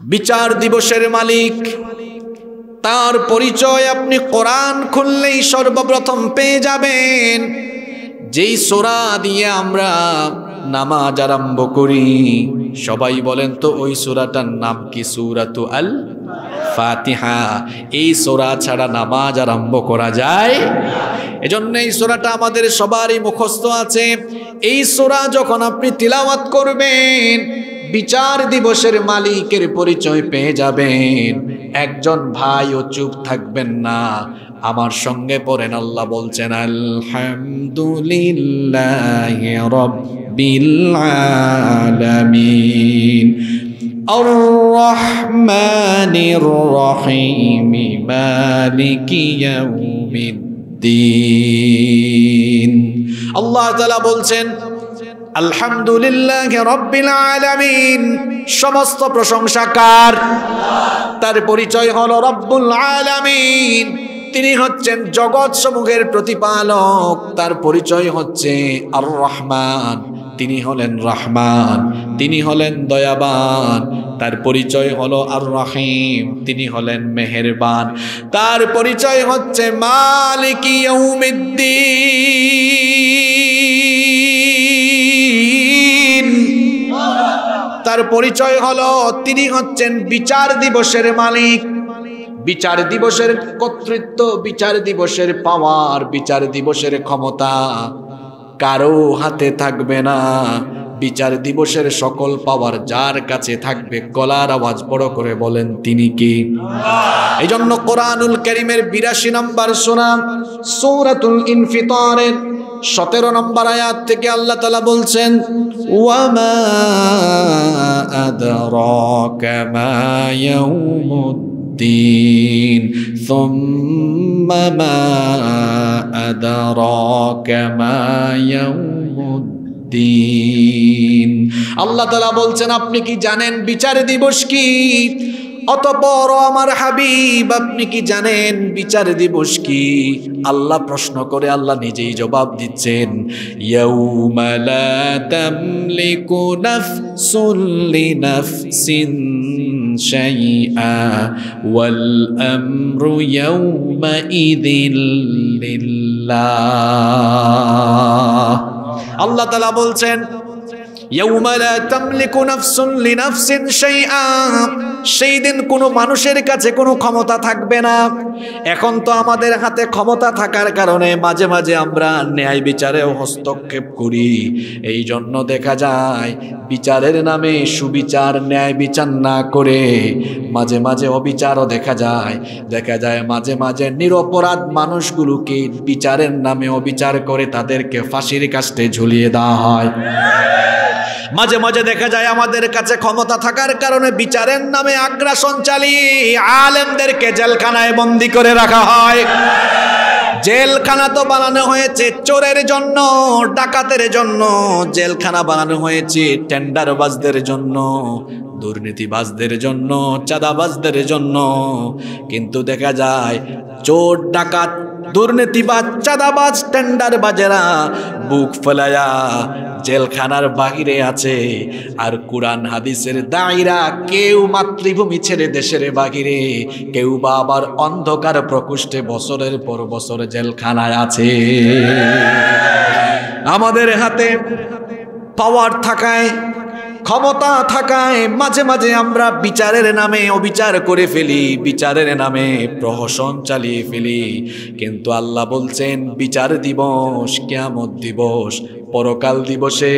বিচার দিবসের মালিক। তার পরিচয় আপনি কোরআন খুললেই সর্বপ্রথম পেয়ে যাবেন। যেই সোরা দিয়ে আমরা নামাজ আরম্ভ করি, সবাই বলেন তো ওই সোরাটার নাম কি? সুরাতু আল ফাতিহা এই সোরা ছাড়া নামাজ আরম্ভ করা যায় এজন্য এই সোরাটা আমাদের সবারই মুখস্থ আছে। এই সোরা যখন আপনি তিলাওয়াত করবেন বিচার দিবসের মালিকের পরিচয় পেয়ে যাবেন একজন ভাই ও চুপ থাকবেন না আমার সঙ্গে পড়েন আল্লাহ বলছেন আলহামদুলিল্লাহ রব্বিল আলামিন الرحمن الرحيم مالك يوم الدين আল্লাহ তাআলা বলছেন আলহামদুলিল্লাহ রব্বিল আলামিন। সমস্ত প্রশংসা কার? তার পরিচয় হলো রব্বুল আলামিন। তিনি হচ্ছেন জগৎ সমূহের প্রতিপালক। তার পরিচয় হচ্ছে আর রহমান তিনি হলেন রহমান। তিনি হলেন দয়াবান। তার পরিচয় হলো আর রহিম তিনি হলেন মেহেরবান। তার পরিচয় হচ্ছে মালিক ইয়ৌমিদ্দিন তার পরিচয় হলো, তিনি হচ্ছেন বিচার দিবসের মালিক। বিচার দিবসের কর্তৃত্ব, বিচার দিবসের পাওয়ার বিচার দিবসের ক্ষমতা। কারও হাতে থাকবে না। বিচার দিবসের সকল পাওয়ার যার কাছে থাকবে, গলার আওয়াজ বড় করে বলেন তিনি কি? এই জন্য কোরআনুল করিমের বিরাশি নম্বর সোনা সৌরাতুল ইনফিতরের সতেরো নম্বর আয়াত থেকে আল্লাহ তালা বলছেন ওয়ামাউদ্দিন সোম্মা আদর কেমায়ুদ্দিন দিন আল্লাহ তালা বলছেন, আপনি কি জানেন বিচার দিবস কি? অতপর আমার হাবিব, আপনি কি জানেন বিচার দিবস কি? আল্লাহ প্রশ্ন করে, আল্লাহ নিজেই জবাব দিচ্ছেন আল্লাহ তালা বলছেন সেই দিন কোনো মানুষের কাছে কোনো ক্ষমতা থাকবে না। এখন তো আমাদের হাতে ক্ষমতা থাকার কারণে মাঝে মাঝে আমরা ন্যায় বিচারেও হস্তক্ষেপ করি। এই জন্য দেখা যায়, বিচারের নামে সুবিচার, ন্যায় বিচার না করে মাঝে মাঝে অবিচারও দেখা যায়। দেখা যায় মাঝে মাঝে নিরপরাধ মানুষগুলোকে বিচারের নামে অবিচার করে তাদেরকে ফাঁসির কাস্টে ঝুলিয়ে দেওয়া হয়। মাঝে মাঝে দেখা যায় আমাদের কাছে ক্ষমতা থাকার কারণে বিচারের নামে আগ্রাসন চালিয়ে আলেমদেরকে জেলখানায় বন্দি করে রাখা হয়। জেলখানা তো বানানো হয়েছে চোরের জন্য, ডাকাতের জন্য। জেলখানা বানানো হয়েছে টেন্ডারবাজদের জন্য, দুর্নীতিবাজদের জন্য, চাঁদাবাজদের জন্য। কিন্তু দেখা যায় চোর, ডাকাত দুর্নীতিবাজ চাঁদাবাজ টেন্ডার বাজেরা, বুক ফেলায়া, জেলখানার বাহিরে আছে। আর কোরআন হাদিসের দায়রা কেউ মাতৃভূমি ছেড়ে দেশের বাহিরে, কেউ বা আবার অন্ধকার প্রকোষ্ঠে বছরের পর বছর জেলখানায় আছে। আমাদের হাতে পাওয়ার থাকায় ক্ষমতা থাকায় মাঝে মাঝে আমরা বিচারের নামে অবিচার করে ফেলি, বিচারের নামে প্রহসন চালিয়ে ফেলি। কিন্তু আল্লাহ বলছেন, বিচার দিবস, কেয়ামত দিবস, পরকাল দিবসে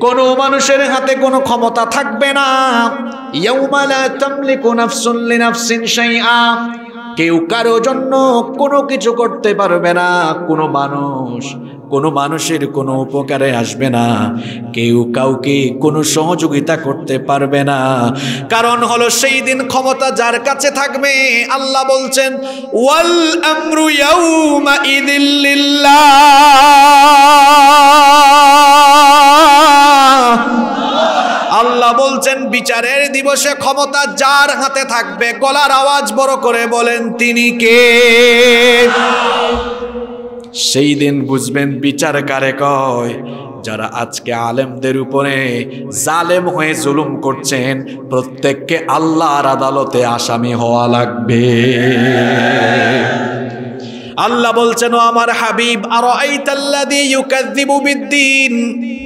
কোনো মানুষের হাতে কোনো ক্ষমতা থাকবে না। কেউ কারও জন্য কোনো কিছু করতে পারবে না। কোনো মানুষ কোনো মানুষের কোনো উপকারে আসবে না। কেউ কাউকে কোনো সহযোগিতা করতে পারবে না। কারণ হলো সেই দিন ক্ষমতা যার কাছে থাকবে, আল্লাহ বলছেন, ওয়াল আমরু ইয়াউমা আল্লাহ বলছেন, বিচারের দিবসে ক্ষমতা যার হাতে থাকবে, গলার আওয়াজ বড় করে বলেন, তিনি কে? সেই দিন বুঝবেন বিচার কারে কয়। যারা আজকে আলেমদের উপরে জালেম হয়ে জুলুম করছেন, প্রত্যেককে আল্লাহর আদালতে আসামি হওয়া লাগবে। আল্লাহ বলছেন আমার হাবিব আর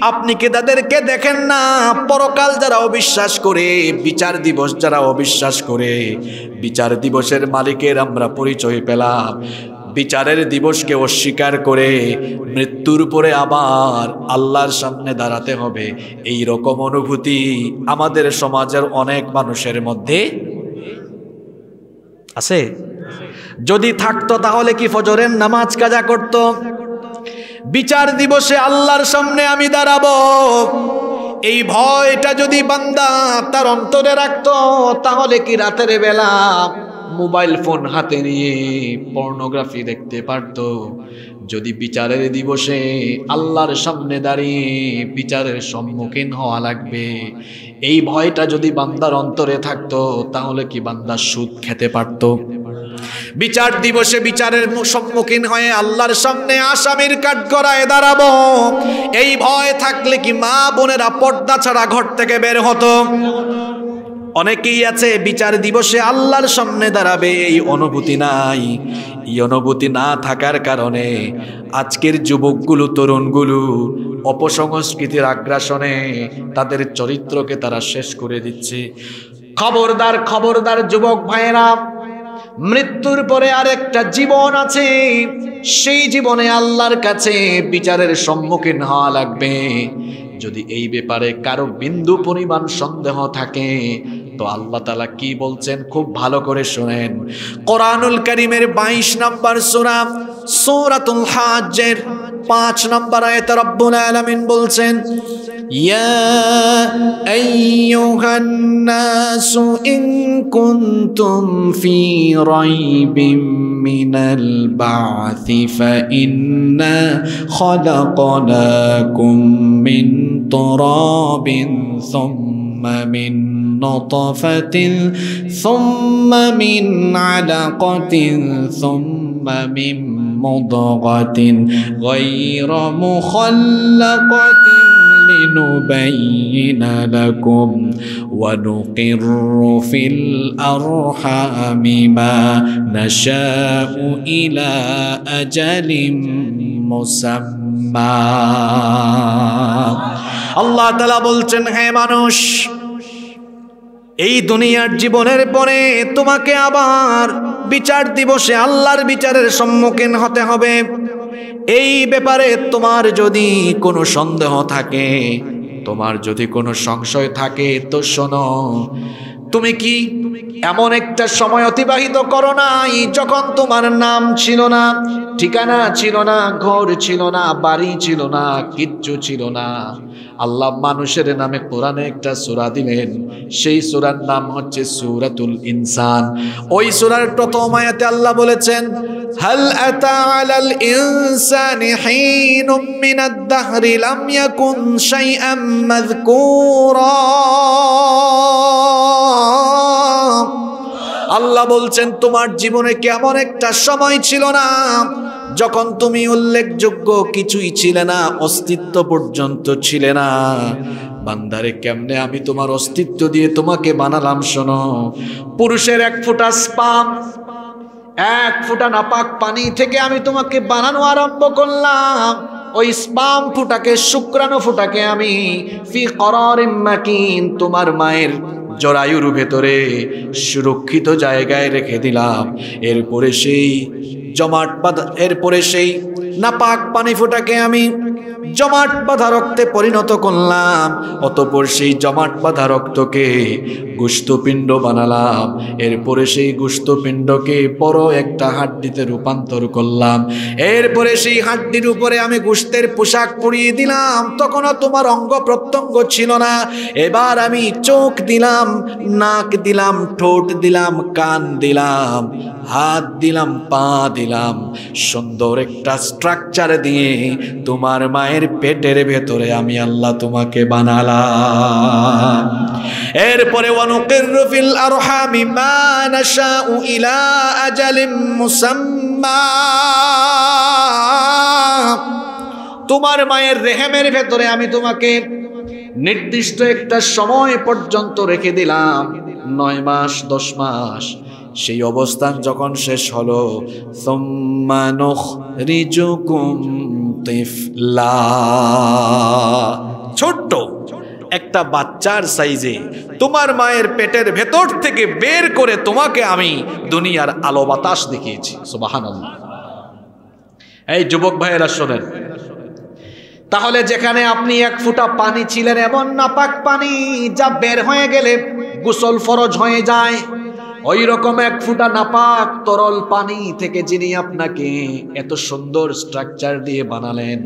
আপনি কি তাদেরকে দেখেন না? পরকাল যারা অবিশ্বাস করে, বিচার দিবস যারা অবিশ্বাস করে, বিচার দিবসের মালিকের আমরা পরিচয় পেলাম। বিচারের দিবসকে অস্বীকার করে মৃত্যুর পরে আবার আল্লাহর সামনে দাঁড়াতে হবে। এই রকম অনুভূতি আমাদের সমাজের অনেক মানুষের মধ্যে আছে। যদি থাকতো তাহলে কি ফজরের নামাজ কাজা করত? বিচার দিবসে আল্লাহর সামনে আমি দাঁড়াবো। এই ভয়টা যদি বান্দা তার অন্তরে রাখতো, তাহলে কি রাতের বেলা মোবাইল ফোন হাতে নিয়ে পর্নোগ্রাফি দেখতে পারত। যদি বিচারের দিবসে আল্লাহর সামনে দাঁড়িয়ে বিচারের সম্মুখীন হওয়া লাগবে, এই ভয়টা যদি বান্দার অন্তরে থাকতো, তাহলে কি বান্দা সুদ খেতে পারতো? বিচার দিবসে বিচারের সম্মুখীন হয়ে আল্লাহর সামনে আসামির কাঠ করায় দাঁড়াবো। এই ভয় থাকলে কি মা বোনেরা পর্দা ছাড়া ঘর থেকে বের হতো? অনেকেই আছে, বিচার দিবসে আল্লাহর সামনে দাঁড়াবে, এই অনুভূতি নাই। এই অনুভূতি না থাকার কারণে আজকের যুবকগুলো, তরুণগুলো অপসংস্কৃতির আগ্রাসনে তাদের চরিত্রকে তারা শেষ করে দিচ্ছে। খবরদার খবরদার যুবক ভাইয়েরা, মৃত্যুর পরে আরেকটা জীবন আছে। সেই জীবনে আল্লাহর কাছে বিচারের সম্মুখীন হওয়া লাগবে। যদি এই ব্যাপারে কারও বিন্দু পরিমাণ সন্দেহ থাকে তো আল্লাহ তালা কি বলছেন খুব ভালো করে শোনেন কোরআনুল করিমের বাইশ নম্বর সুরাম সৌরাতুল হাজের পাঁচ নম্বর আয়ত রব্বুল আলামিন বলছেন يا أيها الناس إن كنتم في ريب من البعث فإنا خلقناكم من تراب ثم من نطفة ثم من علقة ثم من مضغة غير مخلقة لنبين لكم ونقر في الأرحام ما نشاء إلى أجل مسمى আল্লাহ তালা বলছেন হ্যাঁ মানুষ এই দুনিয়ার জীবনের পরে তোমাকে আবার বিচার দিবসে আল্লাহর বিচারের সম্মুখীন হতে হবে। এই ব্যাপারে তোমার যদি কোনো সন্দেহ থাকে, তোমার যদি কোনো সংশয় থাকে, তো শোনো তুমি কি এমন একটা সময় অতিবাহিত করো নাই যখন তোমার নাম ছিল না? ঠিকানা ছিল না, ঘর ছিল না, বাড়ি ছিল না, কিচ্ছু ছিল না। আল্লাহ মানুষের নামে কোরআনে একটা সুরা দিলেন সেই সুরার নাম হচ্ছে সুরাতুল ইনসান। ওই সুরার প্রথম আয়াতে আল্লাহ বলেছেন, হাল আতা আলাল ইনসানি হিনুম মিনাদ দাহরি লাম ইয়াকুন শাইআম মাযকুরা। আল্লাহ বলছেন, তোমার জীবনে কেমন একটা সময় ছিল না, যখন তুমি উল্লেখযোগ্য কিছুই ছিলে না, অস্তিত্ব পর্যন্ত ছিলে না। বান্দারে, কেমনে আমি তোমার অস্তিত্ব দিয়ে তোমাকে বানালাম, শোনো। পুরুষের এক ফুটা স্পাম, এক ফুটা নাপাক পানি থেকে আমি তোমাকে বানানো আরম্ভ করলাম। ওই স্পাম ফুটাকে, শুক্রাণু ফুটাকে আমি ফি মাকিন, তোমার মায়ের জরায়ুর ভেতরে সুরক্ষিত জায়গায় রেখে দিলাম। এরপরে সেই জমাট বাঁধা এরপরে সেই নাপাক পানি ফোটাকে আমি জমাট বাঁধা রক্তে পরিণত করলাম, অতপর সেই জমাট বাঁধা রক্তকে গুস্তপিণ্ড বানালাম, এরপরে সেই গুস্তপিণ্ডকে বড় একটা হাড্ডিতে রূপান্তর করলাম, এরপরে সেই হাড্ডির উপরে আমি গুস্তের পোশাক পরিয়ে দিলাম, তখনও তোমার অঙ্গ প্রত্যঙ্গ ছিল না, এবার আমি চোখ দিলাম, নাক দিলাম, ঠোঁট দিলাম, কান দিলাম, হাত দিলাম, পা দিলাম, সুন্দর একটা স্ট্রাকচার দিয়ে তোমার মায়ের পেটের ভেতরে আমি আল্লাহ তোমাকে বানালাম। এরপরে ইলা মুসাম্মা। তোমার মায়ের রেহেমের ভেতরে আমি তোমাকে নির্দিষ্ট একটা সময় পর্যন্ত রেখে দিলাম, নয় মাস, দশ মাস। সেই অবস্থান যখন শেষ হলো ছোট্ট একটা বাচ্চার সাইজে তোমার মায়ের পেটের ভেতর থেকে বের করে তোমাকে আমি দুনিয়ার আলো বাতাস দেখিয়েছি। সুবাহান এই যুবক ভাইয়েরা শোনেন। তাহলে যেখানে আপনি এক ফুটা পানি ছিলেন, এমন নাপাক পানি যা বের হয়ে গেলে গোসল ফরজ হয়ে যায়। ওই রকম এক ফুটা নাপাক তরল পানি থেকে যিনি আপনাকে এত সুন্দর স্ট্রাকচার দিয়ে বানালেন,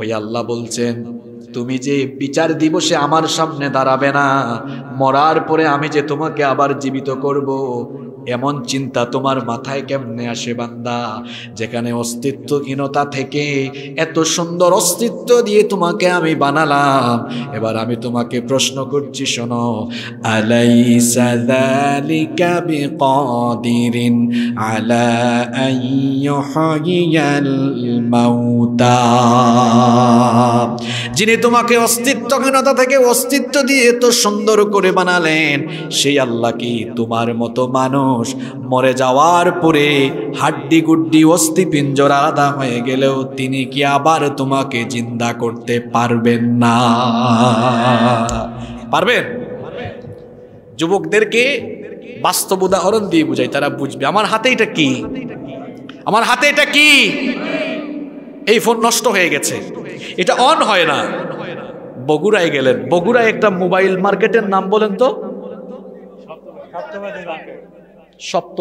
ওই আল্লাহ বলছেন, তুমি যে বিচার দিবসে আমার সামনে দাঁড়াবে না, মরার পরে আমি যে তোমাকে আবার জীবিত করব এমন চিন্তা তোমার মাথায় কেমনে আসে বান্দা? যেখানে অস্তিত্বহীনতা থেকে এত সুন্দর অস্তিত্ব দিয়ে তোমাকে আমি বানালাম। এবার আমি তোমাকে প্রশ্ন করছি, শোনো। যিনি তোমাকে অস্তিত্বহীনতা থেকে অস্তিত্ব দিয়ে এত সুন্দর করে বানালেন, সেই আল্লাহ কি তোমার মতো মানুষ? মানুষ মরে যাওয়ার পরে হাড্ডি গুড্ডি অস্থি পিঞ্জর আলাদা হয়ে গেলেও তিনি কি আবার তোমাকে জিন্দা করতে পারবেন না? পারবেন? যুবকদেরকে বাস্তব উদাহরণ দিয়ে বুঝাই, তারা বুঝবে। আমার হাতে এটা কি? আমার হাতে এটা কি? এই ফোন নষ্ট হয়ে গেছে। এটা অন হয় না। বগুড়ায় গেলেন। বগুড়ায় একটা মোবাইল মার্কেটের নাম বলেন তো? সপ্ত,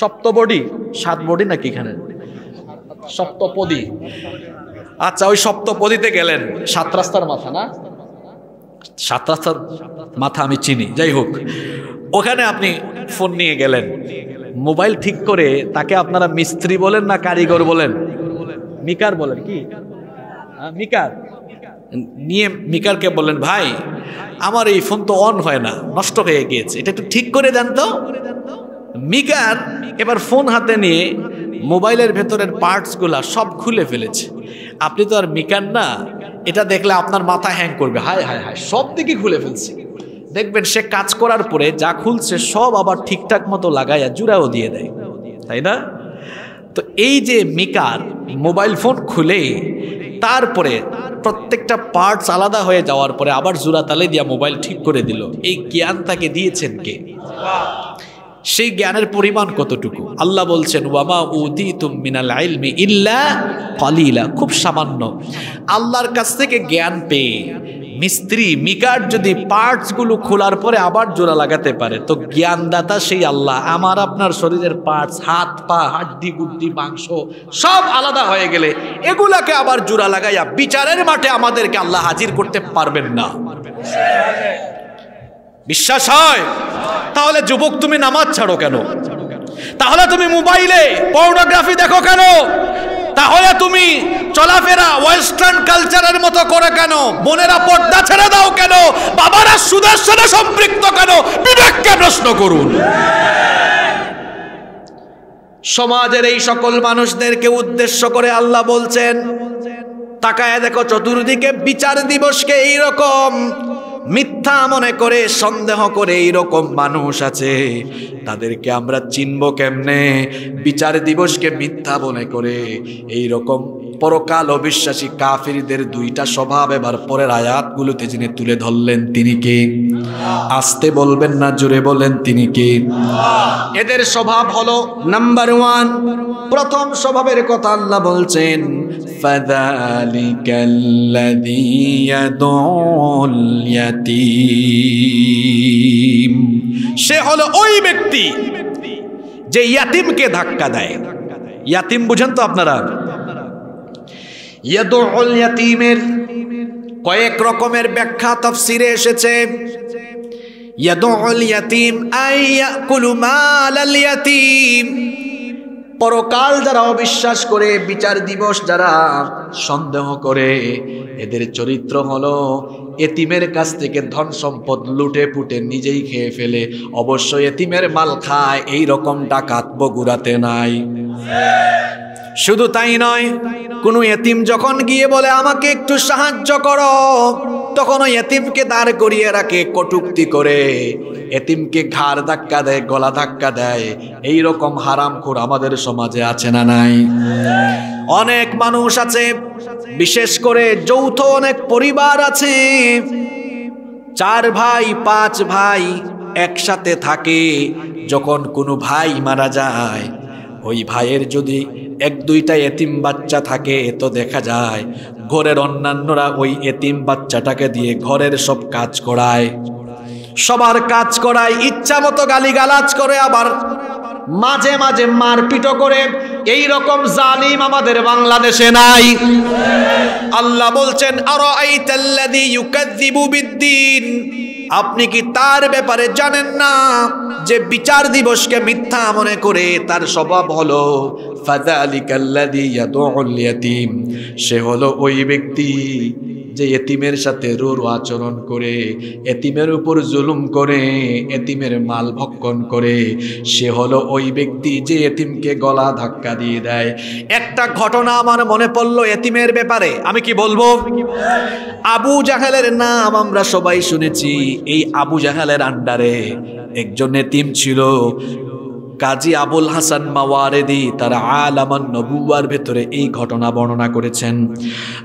সপ্তবডি সাত বডি নাকি এখানে? সপ্তপদী। আচ্ছা ওই সপ্তপদীতে গেলেন। সাত রাস্তার মাথা, না? সাত রাস্তার মাথা আমি চিনি। যাই হোক, ওখানে আপনি ফোন নিয়ে গেলেন। মোবাইল ঠিক করে তাকে আপনারা মিস্ত্রি বলেন না কারিগর বলেন? মিকার বলেন কি? মিকার। নিয়ে মিকারকে বললেন, ভাই আমার এই ফোন তো অন হয় না, নষ্ট হয়ে গিয়েছে। এটা একটু ঠিক করে দেন তো। মিকার, এবার ফোন হাতে নিয়ে মোবাইলের ভেতরের পার্টসগুলা সব খুলে ফেলেছে। আপনি তো আর মিকার না, এটা দেখলে আপনার মাথা হ্যাং করবে। হায় হায় হায়, সব দিকে খুলে ফেলছে। দেখবেন সে কাজ করার পরে যা খুলছে সব আবার ঠিকঠাক মতো লাগাইয়া জুড়াও দিয়ে দেয়। তাই না? তো এই যে মিকার, মোবাইল ফোন খুলে তারপরে প্রত্যেকটা পার্টস আলাদা হয়ে যাওয়ার পরে আবার জুরা তালে দিয়া মোবাইল ঠিক করে দিল। এই জ্ঞান তাকে দিয়েছেন কে? সেই জ্ঞানের পরিমাণ কতটুকু? আল্লাহ বলছেন, ওয়ামা উদি তুম মিনাল আইলমি ইল্লা কলিলা খুব সামান্য। আল্লাহর কাছ থেকে জ্ঞান পেয়ে মিস্ত্রি, মিকার যদি পার্টসগুলো খোলার পরে আবার জোড়া লাগাতে পারে, তো জ্ঞানদাতা সেই আল্লাহ। আমার আপনার শরীরের পার্টস, হাত, পা, হাড্ডি, গুড্ডি, মাংস, সব আলাদা হয়ে গেলে এগুলাকে আবার জোড়া লাগাইয়া বিচারের মাঠে আমাদেরকে আল্লাহ হাজির করতে পারবেন না। বিশ্বাস হয়? তাহলে যুবক, তুমি নামাজ ছাড়ো কেন? তাহলে তুমি মোবাইলে পর্নোগ্রাফি দেখো কেন? তাহলে তুমি চলাফেরা ওয়েস্টার্ন কালচারের মতো করে কেন? বোনেরা পর্দা ছেড়ে দাও কেন? বাবারা সুদের সাথে সম্পৃক্ত কেন? বিবেককে প্রশ্ন করুন। সমাজের এই সকল মানুষদেরকে উদ্দেশ্য করে আল্লাহ বলছেন, তাকায় দেখো চতুর্দিকে বিচার দিবসকে এইরকম মিথ্যা মনে করে, সন্দেহ করে এইরকম মানুষ আছে। তাদেরকে আমরা চিনব কেমনে? বিচার দিবসকে মিথ্যা মনে করে। এই রকম পরকাল অবিশ্বাসী কাফিরদের দুইটা স্বভাব এবার পরের আয়াতগুলোতে যিনি তুলে ধরলেন তিনি কে? আসতে বলবেন না জুড়ে বলেন তিনি কে? এদের স্বভাব হলো নাম্বার ওয়ান প্রথম স্বভাবের কথা আল্লাহ বলছেন সে হলো ওই ব্যক্তি যে ইয়াতিমকে ধাক্কা দেয়। ইয়াতিম বুঝেন তো আপনারা? কয়েক রকমের ব্যাখ্যা তফসিরে এসেছে। ইয়াতিম পরকাল যারা অবিশ্বাস করে, বিচার দিবস যারা সন্দেহ করে, এদের চরিত্র হলো এতিমের কাছ থেকে ধন সম্পদ লুটে পুটে নিজেই খেয়ে ফেলে। অবশ্য এতিমের মাল খায় এই রকম ডাকাত বগুড়াতে নাই। শুধু তাই নয়, কোনো এতিম যখন গিয়ে বলে, আমাকে একটু সাহায্য করো তখন ওই এতিমকে দাঁড় করিয়ে রাখে কটুক্তি করে। এতিমকে ঘাড় ধাক্কা দেয়, গলা ধাক্কা দেয়। এই রকম হারামখোর আমাদের সমাজে আছে না নাই? অনেক মানুষ আছে, বিশেষ করে যৌথ অনেক পরিবার আছে, চার ভাই, পাঁচ ভাই একসাথে থাকে, যখন কোনো ভাই মারা যায়, ওই ভাইয়ের যদি এক দুইটা এতিম বাচ্চা থাকে, এ তো দেখা যায়। ঘরের অন্যান্যরা ওই এতিম বাচ্চাটাকে দিয়ে ঘরের সব কাজ করায়। সবার কাজ করায়, ইচ্ছা মতো গালি গালাজ করে আবার মাঝে মাঝে মারপিটও করে। এই রকম জালিম আমাদের বাংলাদেশে নাই। আল্লাহ বলছেন আরও আপনি কি তার ব্যাপারে জানেন না যে বিচার দিবসকে মিথ্যা মনে করে তার স্বভাব হলো সে হলো ওই ব্যক্তি যে এতিমের সাথে রুর আচরণ করে, এতিমের উপর জুলুম করে, এতিমের মাল ভক্ষণ করে। সে হলো ওই ব্যক্তি যে এতিমকে গলা ধাক্কা দিয়ে দেয়। একটা ঘটনা আমার মনে পড়ল এতিমের ব্যাপারে, আমি কি বলব? আবু জাহালের নাম আমরা সবাই শুনেছি, এই আবু জাহালের আন্ডারে একজন এতিম ছিল। কাজী আবুল হাসান মাওয়ারেদি তার আলামান নবুয়ার ভেতরে এই ঘটনা বর্ণনা করেছেন।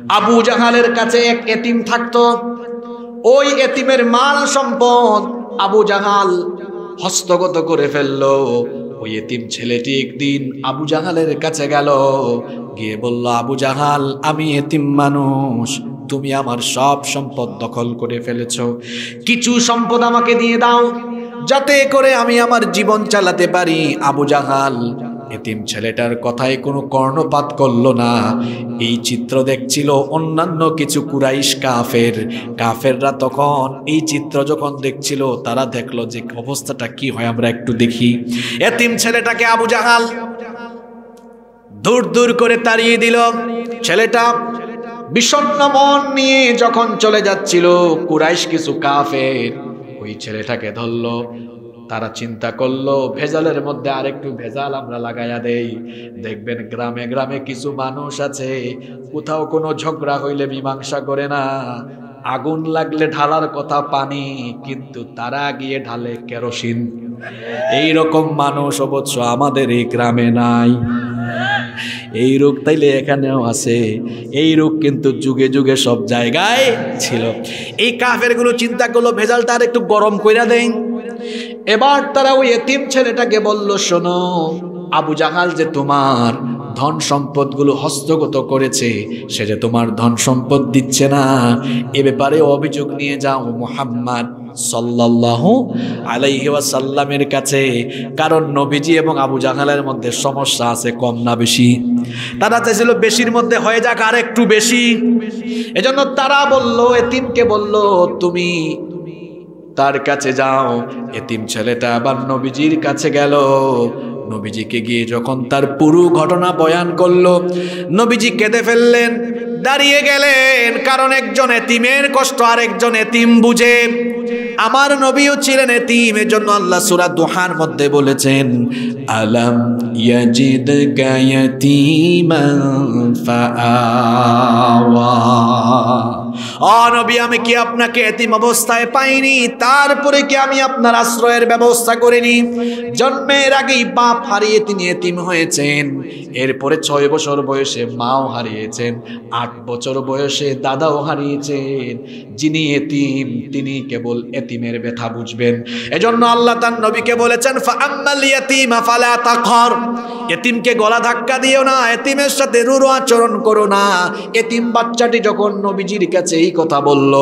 আবু জাহালের কাছে এক এতিম থাকতো। ওই এতিমের মাল সম্পদ আবু জাহাল হস্তগত করে ফেলল। ওই এতিম ছেলেটি একদিন আবু জাহালের কাছে গেল, গিয়ে বলল, আবু জাহাল, আমি এতিম মানুষ, তুমি আমার সব সম্পদ দখল করে ফেলেছ। কিছু সম্পদ আমাকে দিয়ে দাও। যাতে করে আমি আমার জীবন চালাতে পারি। আবু জাহাল, এতিম ছেলেটার কথায় কোনো কর্ণপাত করল না। এই চিত্র দেখছিল অন্যান্য কিছু কুরাইশ কাফের। কাফেররা তখন এই চিত্র যখন দেখছিল, তারা দেখল যে অবস্থাটা কি হয় আমরা একটু দেখি। এতিম ছেলেটাকে আবু জাহাল দূর দূর করে তাড়িয়ে দিল। ছেলেটা বিষণ্ণ মন নিয়ে যখন চলে যাচ্ছিল, কুরাইশ কিছু কাফের ওই ছেলেটাকে ধরলো, তারা চিন্তা করল, ভেজালের মধ্যে আরেকটু ভেজাল আমরা লাগাইয়া দেই। দেখবেন গ্রামে গ্রামে কিছু মানুষ আছে, কোথাও কোনো ঝগড়া হইলে মীমাংসা করে না। আগুন লাগলে ঢালার কথা পানি, কিন্তু তারা গিয়ে ঢালে কেরোসিন। এইরকম মানুষ অবশ্য আমাদের এই গ্রামে নাই। এই রোগ তাইলে এখানেও আছে। এই রোগ কিন্তু যুগে যুগে সব জায়গায় ছিল। এই কাফেরগুলো চিন্তা করল, ভেজালটা আর একটু গরম কইরা দেন এবার তারা ওই এতিম ছেলেটাকে বলল, শোনো, আবু জাহাল যে তোমার ধন সম্পদগুলো হস্তগত করেছে, সে যে তোমার ধন সম্পদ দিচ্ছে না, এ ব্যাপারে অভিযোগ নিয়ে যাও, মোহাম্মদ। সাল্লাল্লাহু আলাইহি ওয়াসাল্লামের কাছে, কারণ নবীজি এবং আবু জাহালের মধ্যে সমস্যা আছে, কম না বেশি। তারা চাইছিল বেশির মধ্যে হয়ে যাক আর একটু বেশি। এজন্য তারা বলল, এতিমকে বলল, তুমি তার কাছে যাও। এতিম ছেলেটা আবার নবীজির কাছে গেল। নবীজিকে গিয়ে যখন তার পুরো ঘটনা বয়ান করল, নবীজি কেঁদে ফেললেন। দাঁড়িয়ে গেলেন, কারণ একজন এতিমের কষ্ট আর একজন এতিম বুঝে। আমার নবীও ছিলেন এতিম জন্য আল্লাহ সূরা দোহার মধ্যে বলেছেন, আলাম ইয়াজিদ গায়াতিমান ফাআওয়া। ও নবী, আমি কি আপনাকে এতিম অবস্থায় পাইনি? তারপরে কি আমি আপনার আশ্রয়ের ব্যবস্থা করিনি? জন্মের আগেই বাপ হারিয়ে তিনি এতিম হয়েছেন। এরপরে ছয় বছর বয়সে মাও হারিয়েছেন, আট বছর বয়সে দাদাও হারিয়েছেন। যিনি এতিম, তিনি কেবল এতিমের ব্যথা বুঝবেন। এজন্য আল্লাহ তার নবীকে বলেছেন এতিমকে গলা ধাক্কা দিও না, এতিমের সাথে রুরু আচরণ করো না। এতিম বাচ্চাটি যখন নবীজির কাছে এই কথা বলল।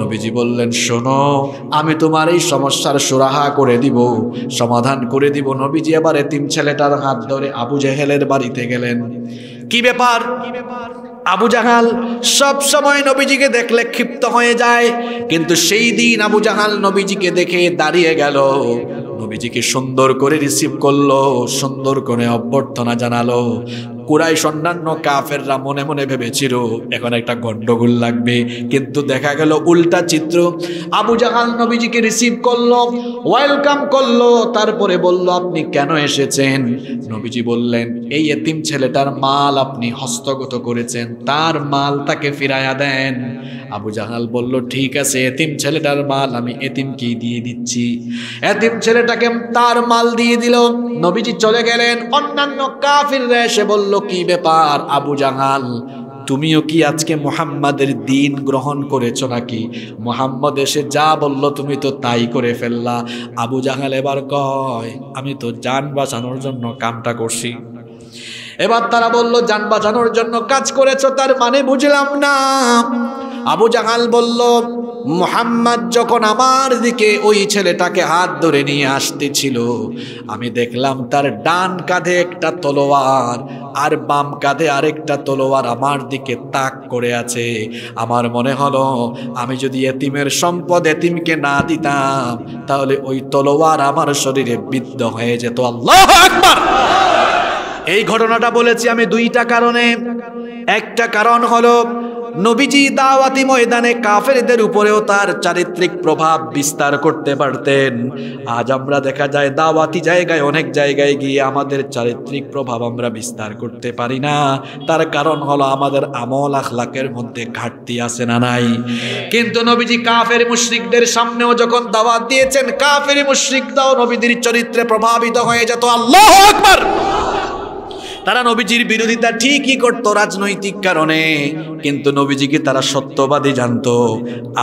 নবীজি বললেন, শোনো, আমি তোমার এই সমস্যার সুরাহা করে দিব, সমাধান করে দিব। নবীজি আবার এতিম ছেলেটার হাত ধরে আবু জেহেলের বাড়িতে গেলেন। কি ব্যাপার? আবু জাহাল সব সময় নবীজিকে দেখলে ক্ষিপ্ত হয়ে যায়, কিন্তু সেই দিন আবু জাহাল নবীজিকে দেখে দাঁড়িয়ে গেল। নবীজিকে সুন্দর করে রিসিভ করল, সুন্দর করে অভ্যর্থনা জানালো। কুরাইশ অন্যান্য কাফেররা মনে মনে ভেবেছিল, এখন একটা গন্ডগোল লাগবে। কিন্তু দেখা গেল উল্টা চিত্র। আবু জাহাল নবীজিকে রিসিভ করল ওয়েলকাম করল, তারপরে বলল, আপনি কেন এসেছেন? নবীজি বললেন, এই এতিম ছেলেটার মাল আপনি হস্তগত করেছেন, তার মাল তাকে ফিরাইয়া দেন। আবু জাহাল বলল, ঠিক আছে, এতিম ছেলেটার মাল আমি এতিমকেই দিয়ে দিচ্ছি। এতিম ছেলেটাকে তার মাল দিয়ে দিল। নবীজি চলে গেলেন। অন্যান্য কাফিররা এসে বলল কি ব্যাপার, আবু জাহাল? তুমিও কি আজকে মোহাম্মদের দিন গ্রহণ করেছ নাকি? মোহাম্মদ এসে যা বলল, তুমি তো তাই করে ফেললা। আবু জাহাল এবার কয়, আমি তো যান বাঁচানোর জন্য কামটা করছি। এবার তারা বলল, যান বাঁচানোর জন্য কাজ করেছ, তার মানে বুঝলাম না। আবু জাহাল বলল মোহাম্মদ যখন আমার দিকে ওই ছেলেটাকে হাত ধরে নিয়ে আসতেছিল, আমি দেখলাম তার ডান কাঁধে একটা তলোয়ার আর বাম কাঁধে আরেকটা তলোয়ার আমার দিকে তাক করে আছে। আমার মনে হলো, আমি যদি এতিমের সম্পদ এতিমকে না দিতাম, তাহলে ওই তলোয়ার আমার শরীরে বিদ্ধ হয়ে যেত। আল্লাহ আকবার! এই ঘটনাটা বলেছি আমি দুইটা কারণে। একটা কারণ হলো নবীজি দাওয়াতি ময়দানে কাফেরদের উপরেও তার চারিত্রিক প্রভাব বিস্তার করতে পারতেন। আজ আমরা দেখা যায় দাওয়াতি জায়গায়, অনেক জায়গায় গিয়ে আমাদের চারিত্রিক প্রভাব আমরা বিস্তার করতে পারি না। তার কারণ হলো আমাদের আমল আখলাকের মধ্যে ঘাটতি আছে না নাই। কিন্তু নবীজি কাফের মুশরিকদের সামনেও যখন দাওয়াত দিয়েছেন, কাফের মুশরিকরাও নবীদের চরিত্রে প্রভাবিত হয়ে যেত। আল্লাহ আকবার! তারা নবীজির বিরোধিতা ঠিকই করতো রাজনৈতিক কারণে, কিন্তু নবীজিকে তারা সত্যবাদী জানতো,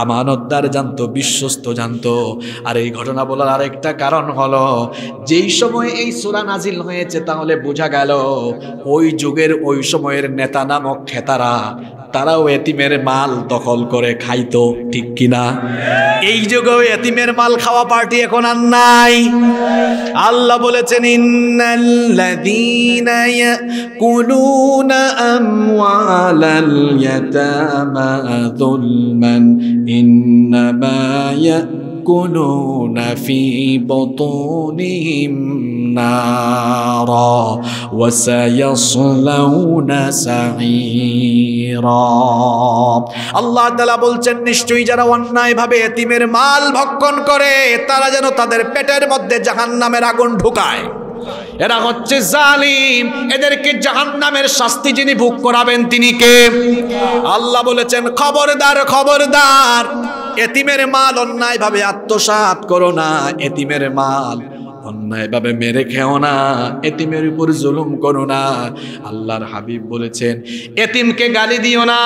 আমানতদার জানতো, বিশ্বস্ত জানতো। আর এই ঘটনা বলার আরেকটা কারণ হলো, যেই সময় এই সুরা নাজিল হয়েছে তাহলে বোঝা গেল, ওই যুগের ওই সময়ের নেতা নামক খেতারা তারাও এতিমের মাল দখল করে খাইতো, ঠিক কিনা? এই যুগেও এতিমের মাল খাওয়া পার্টি এখন আর নাই। আল্লাহ বলেছেন, ইন্নাল্লাযীনা ইয়াকুলুনা আমওয়ালাল ইয়াতামা যুলমান, ইন্নামা يأكلون في بطونهم نارا وسيصلون سعيرا আল্লাহ তালা বলছেন নিশ্চয়ই যারা অন্যায়ভাবে এতিমের মাল ভক্ষণ করে তারা যেন তাদের পেটের মধ্যে জাহান নামের আগুন ঢুকায় এরা হচ্ছে জালিম এদেরকে জাহান্নামের শাস্তি যিনি ভোগ করাবেন তিনি কে আল্লাহ বলেছেন খবরদার খবরদার এতিমের মাল অন্যায়ভাবে আত্মসাত করো না এতিমের মাল। অন্যায়ভাবে মেরে খেও না, এতিমের উপর জুলুম করো না। আল্লাহর হাবিব বলেছেন, এতিমকে গালি দিও না,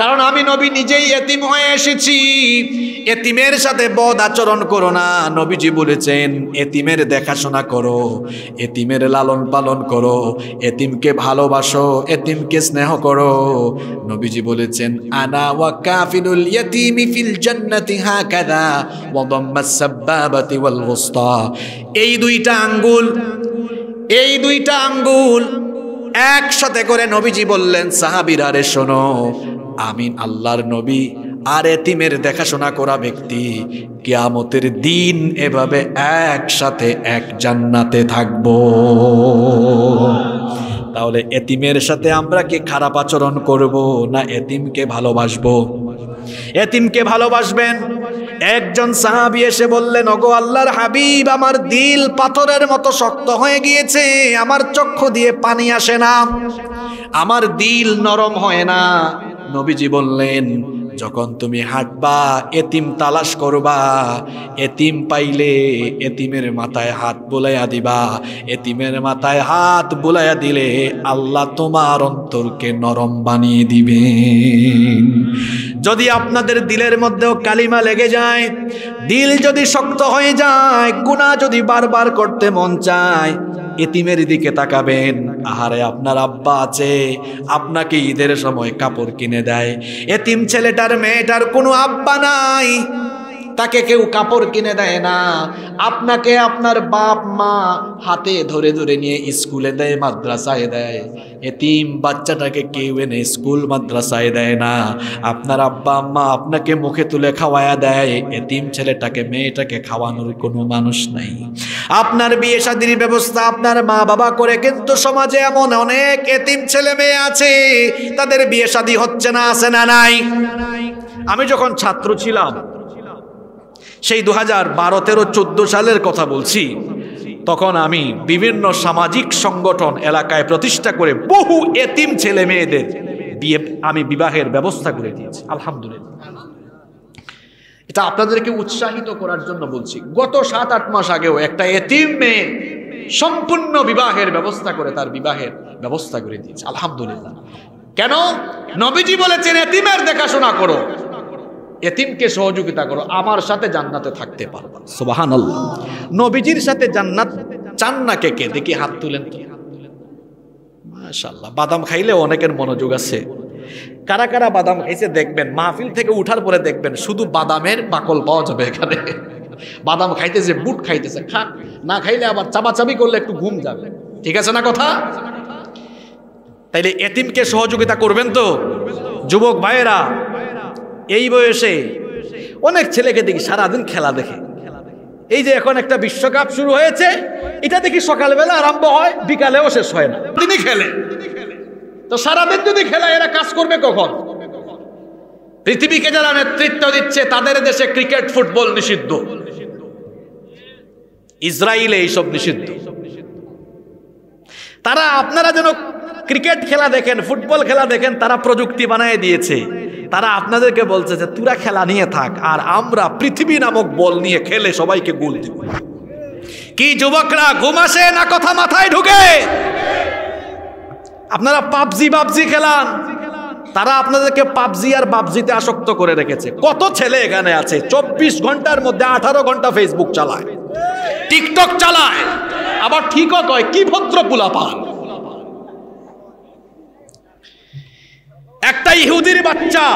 কারণ আমি নবী নিজেই এতিম হয়ে এসেছি। এতিমের সাথে বদ আচরণ করো না, নবীজি বলেছেন, এতিমের দেখাশোনা করো, এতিমের লালন পালন করো, এতিমকে ভালোবাসো, এতিমকে স্নেহ করো। নবীজি বলেছেন, আনা ওয়া কাফিলুল ইয়াতিমি ফিল জান্নাতি হাকাদা, ওয়া দাম্মাস সাব্বাবাতি ওয়াল গুস্তা এই দুইটা আঙ্গুল, এই দুইটা আঙ্গুল একসাথে করে নবীজি বললেন, সাহাবিরা রে শোনো, আমিন আল্লাহর নবী আর এতিমের দেখাশোনা করা ব্যক্তি কেয়ামতের দিন এভাবে একসাথে এক জান্নাতে থাকব। তাহলে এতিমের সাথে আমরা কি খারাপ আচরণ করব না এতিমকে ভালোবাসবো? এতিমকে ভালোবাসবেন? একজন সাহাবি এসে বললেন, ওগো আল্লাহর হাবিব, আমার দিল পাথরের মতো শক্ত হয়ে গিয়েছে, আমার চক্ষু দিয়ে পানি আসে না, আমার দিল নরম হয় না। নবীজি বললেন, যখন তুমি হাঁটবা, এতিম তালাশ করবা। এতিম পাইলে এতিমের মাথায় হাত বুলাইয়া দিবা। এতিমের মাথায় হাত বুলাইয়া দিলে আল্লাহ তোমার অন্তরকে নরম বানিয়ে দিবেন। যদি আপনাদের দিলের মধ্যেও কালিমা লেগে যায়, দিল যদি শক্ত হয়ে যায় গুণা যদি বারবার করতে মন চায় এতিমের দিকে তাকাবেন। আহারে, আপনার আব্বা আছে, আপনাকে ঈদের সময় কাপড় কিনে দেয়। এতিম ছেলেটার, মেয়েটার কোনো আব্বা নাই। তাকে কেউ কাপড় কিনে দেয় না। আপনাকে আপনার বাপ, মা হাতে ধরে ধরে নিয়ে স্কুলে দেয়, মাদ্রাসায় দেয়। এতিম বাচ্চাটাকে কেউ এনে স্কুল, মাদ্রাসায় দেয় না। আপনার আব্বা, আম্মা আপনাকে মুখে তুলে খাওয়ায়া দেয়। এতিম ছেলেটাকে, মেয়েটাকে খাওয়ানোর কোনো মানুষ নাই। আপনার বিয়ে শাদির ব্যবস্থা আপনার মা বাবা করে, কিন্তু সমাজে এমন অনেক এতিম ছেলে মেয়ে আছে, তাদের বিয়ে শাদী হচ্ছে না, আছে না নাই। আমি যখন ছাত্র ছিলাম সেই দু হাজার বারো, তেরো, চোদ্দ সালের কথা বলছি। তখন আমি বিভিন্ন সামাজিক সংগঠন এলাকায় প্রতিষ্ঠা করে বহু এতিম ছেলে মেয়েদের বিয়ে, আমি বিবাহের ব্যবস্থা করে দিয়েছি। আলহামদুলিল্লাহ। এটা আপনাদেরকে উৎসাহিত করার জন্য বলছি। গত সাত, আট মাস আগেও একটা এতিম মেয়ে সম্পূর্ণ বিবাহের ব্যবস্থা করে তার বিবাহের ব্যবস্থা করে দিয়েছে। আলহামদুলিল্লাহ। কেন? নবীজি বলেছেন, এতিমের দেখাশোনা করো। এতিমকে সহযোগিতা করো আমার সাথে জান্নাতে থাকতে পারবা। সুবাহান নবীজির সাথে জান্নাত চান না কে কে? দেখি হাত তুলেন তো। মাশাল্লাহ বাদাম খাইলে অনেকের মনোযোগ আছে। কারা কারা বাদাম খাইছে দেখবেন মাহফিল থেকে উঠার পরে দেখবেন শুধু বাদামের বাকল পাওয়া যাবে এখানে। বাদাম খাইতেছে বুট খাইতেছে খাক না খাইলে আবার চাবাচাবি করলে একটু ঘুম যাবে। ঠিক আছে না কথা? তাইলে এতিমকে সহযোগিতা করবেন তো? যুবক ভাইয়েরা এই বয়সে অনেক ছেলেকে দেখি সারাদিন খেলা দেখে। এই যে এখন একটা বিশ্বকাপ শুরু হয়েছে, এটা দেখি সকালবেলা আরম্ভ হয়, বিকালেও শেষ হয় না। তিনি খেলে। তো সারাদিন যদি খেলা, এরা কাজ করবে কখন? পৃথিবীকে যারা নেতৃত্ব দিচ্ছে, তাদের দেশে ক্রিকেট, ফুটবল নিষিদ্ধ। ইসরায়েলে এইসব নিষিদ্ধ। তারা, আপনারা যেন ক্রিকেট খেলা দেখেন, ফুটবল খেলা দেখেন, তারা প্রযুক্তি বানায় দিয়েছে। তারা আপনাদেরকে বলছে যে, তুরা খেলা নিয়ে থাক আর আমরা পৃথিবী নামক বল নিয়ে খেলে সবাইকে গোল দিব। কি যুবকরা, ঘুম আসে না কথা মাথায় ঢুকে? আপনারা পাবজি, বাবজি খেলান। তারা আপনাদেরকে পাবজি আর বাবজিতে আসক্ত করে রেখেছে। কত ছেলে এখানে আছে? চব্বিশ ঘণ্টার মধ্যে আঠারো ঘণ্টা ফেসবুক চালায়। টিকটক চালায়। আবার ঠিকও কয়, কি ভদ্র পুলা পান একটা ইহুদির বাচ্চা।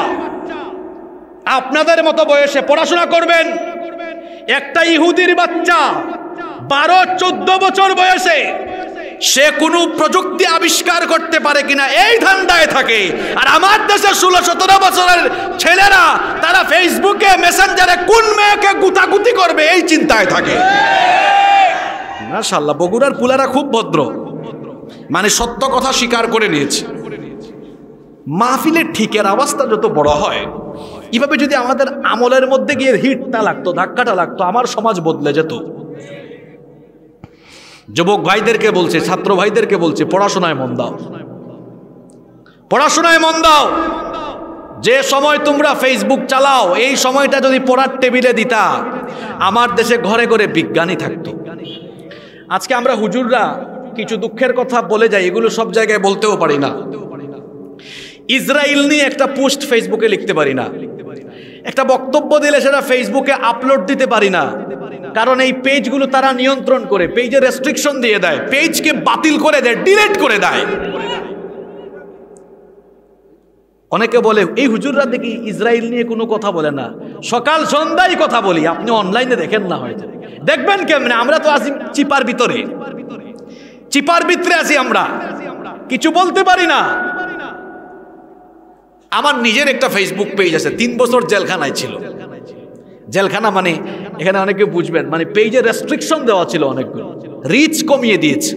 আপনাদের মতো বয়সে পড়াশোনা করবেন। একটা ইহুদির বাচ্চা, বারো, চোদ্দ বছর বয়সে সে কোনো প্রযুক্তি আবিষ্কার করতে পারে কিনা, এই ধান্দায় থাকে। আর আমার দেশে ষোলো, সতেরো বছরের ছেলেরা, তারা ফেসবুকে, মেসেঞ্জারে কোন মেয়েকে গুতাগুতি করবে, এই চিন্তায় থাকে। মাশাল্লাহ বগুড়ার পুলারা খুব ভদ্র। মানে সত্য কথা স্বীকার করে নিয়েছে। মাহফিলের ঠিকের আওয়াজটা যত বড় হয়, এভাবে যদি আমাদের আমলের মধ্যে গিয়ে হিটটা লাগতো, ধাক্কাটা লাগতো, আমার সমাজ বদলে যেত। যুবক ভাইদেরকে বলছে, ছাত্র ভাইদেরকে বলছে, পড়াশোনায় মন দাও। পড়াশোনায় মন দাও। যে সময় তোমরা ফেসবুক চালাও, এই সময়টা যদি পড়ার টেবিলে দিতা, আমার দেশে ঘরে ঘরে বিজ্ঞানী থাকতো। আজকে আমরা হুজুররা কিছু দুঃখের কথা বলে যাই, এগুলো সব জায়গায় বলতেও পারি না। ইসরায়েল নিয়ে একটা পোস্ট ফেসবুকে লিখতে পারি না। একটা বক্তব্য দিলে সেটা ফেসবুকে আপলোড দিতে পারি না। কারণ এই পেজগুলো তারা নিয়ন্ত্রণ করে, পেজে রেস্ট্রিকশন দিয়ে দেয়, পেজকে বাতিল করে দেয় ডিলেট করে দেয়। অনেকে বলে, এই হুজুররা দেখি ইসরায়েল নিয়ে কোনো কথা বলে না। সকাল সন্ধ্যায় কথা বলি, আপনি অনলাইনে দেখেন না হয়তো। দেখবেন কেমনে? আমরা তো আছি চিপার ভিতরে। চিপার ভিতরে আছি আমরা। কিছু বলতে পারি না। আমার নিজের একটা ফেসবুক পেজ আছে, তিন বছর জেলখানায় ছিল। জেলখানা মানে এখানে অনেকে বুঝবেন মানে পেজে রেস্ট্রিকশন দেওয়া ছিল অনেকগুলো। রিচ কমিয়ে দিয়েছে।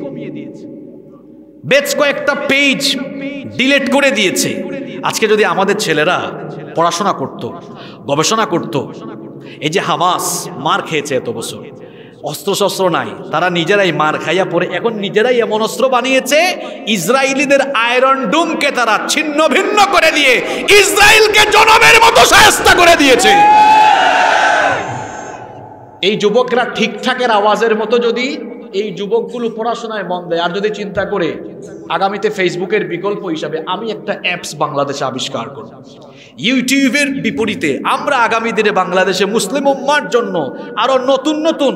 বেশ কয়েকটা পেজ ডিলেট করে দিয়েছে। আজকে যদি আমাদের ছেলেরা পড়াশোনা করত, গবেষণা করত, এই যে হামাস মার খেয়েছে এত বছর। অস্ত্রশস্ত্র নাই, তারা নিজেরাই মার খাইয়া পরে, এখন নিজেরাই এমন অস্ত্র বানিয়েছে ইসরায়েলিদের আয়রন ডুমকে তারা ছিন্ন ভিন্ন করে দিয়ে ইসরায়েলকে জনমের মতো সায়স্তা করে দিয়েছে। এই যুবকরা ঠিকঠাকের আওয়াজের মতো যদি এই যুবকগুলো পড়াশোনায় মন দেয়, আর যদি চিন্তা করে, আগামীতে ফেসবুকের বিকল্প হিসাবে আমি একটা অ্যাপস বাংলাদেশে আবিষ্কার করব। ইউটিউবের বিপরীতে আমরা আগামী দিনে বাংলাদেশে মুসলিম উম্মার জন্য আরও নতুন নতুন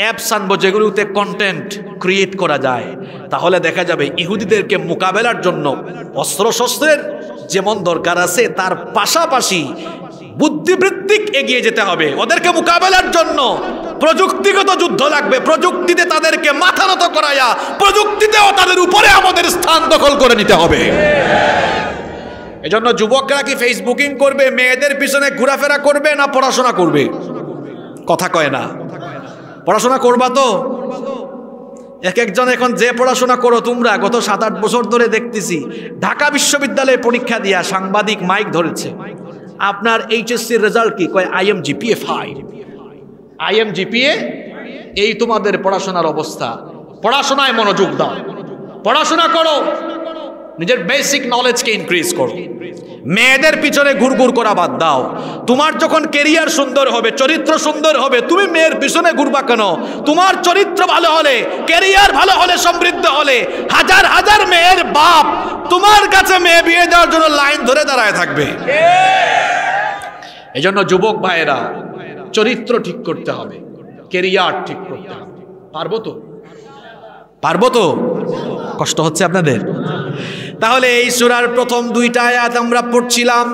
অ্যাপস আনব যেগুলোতে কন্টেন্ট ক্রিয়েট করা যায়। তাহলে দেখা যাবে ইহুদিদেরকে মোকাবেলার জন্য অস্ত্রশস্ত্রের যেমন দরকার আছে, তার পাশাপাশি বুদ্ধিবৃত্তিক এগিয়ে যেতে হবে। ওদেরকে মোকাবেলার জন্য প্রযুক্তিগত যুদ্ধ লাগবে। প্রযুক্তিতে তাদেরকে মাথা নত করাইয়া প্রযুক্তিতেও তাদের উপরে আমাদের স্থান দখল করে নিতে হবে। এজন্য যুবকরা কি ফেসবুকিং করবে, মেয়েদের পিছনে ঘোরাফেরা করবে না পড়াশোনা করবে? কথা কয় না। পড়াশোনা করবা তো? এক একজন এখন যে পড়াশোনা করো তোমরা, গত সাত আট বছর ধরে দেখতেছি, ঢাকা বিশ্ববিদ্যালয়ে পরীক্ষা দিয়া সাংবাদিক মাইক ধরেছে। আপনার এইচএসসির রেজাল্ট কি? কয় আই আইএম জিপিএ ফাইভ এই তোমাদের পড়াশোনার অবস্থা। পড়াশোনায় মনোযোগ দাও। পড়াশোনা করো। নিজের বেসিক নলেজকে ইনক্রিজ করো। মেয়েদের পিছনে ঘুরঘুর করা বাদ দাও। তোমার যখন কেরিয়ার সুন্দর হবে, চরিত্র সুন্দর হবে, তুমি মেয়ের পিছনে ঘুরবা কেন? তোমার চরিত্র ভালো হলে কেরিয়ার ভালো হলে, সমৃদ্ধ হলে, হাজার হাজার মেয়ের বাপ তোমার কাছে মেয়ে বিয়ে দেওয়ার জন্য লাইন ধরে দাঁড়ায় থাকবে। এজন্য যুবক ভাইয়েরা, চরিত্র ঠিক করতে হবে কেরিয়ার ঠিক করতে হবে। পারব তো? পারব তো? কষ্ট হচ্ছে আপনাদের? তাহলে এই সুরার প্রথম দুইটা আয়াত আমরা পড়ছিলাম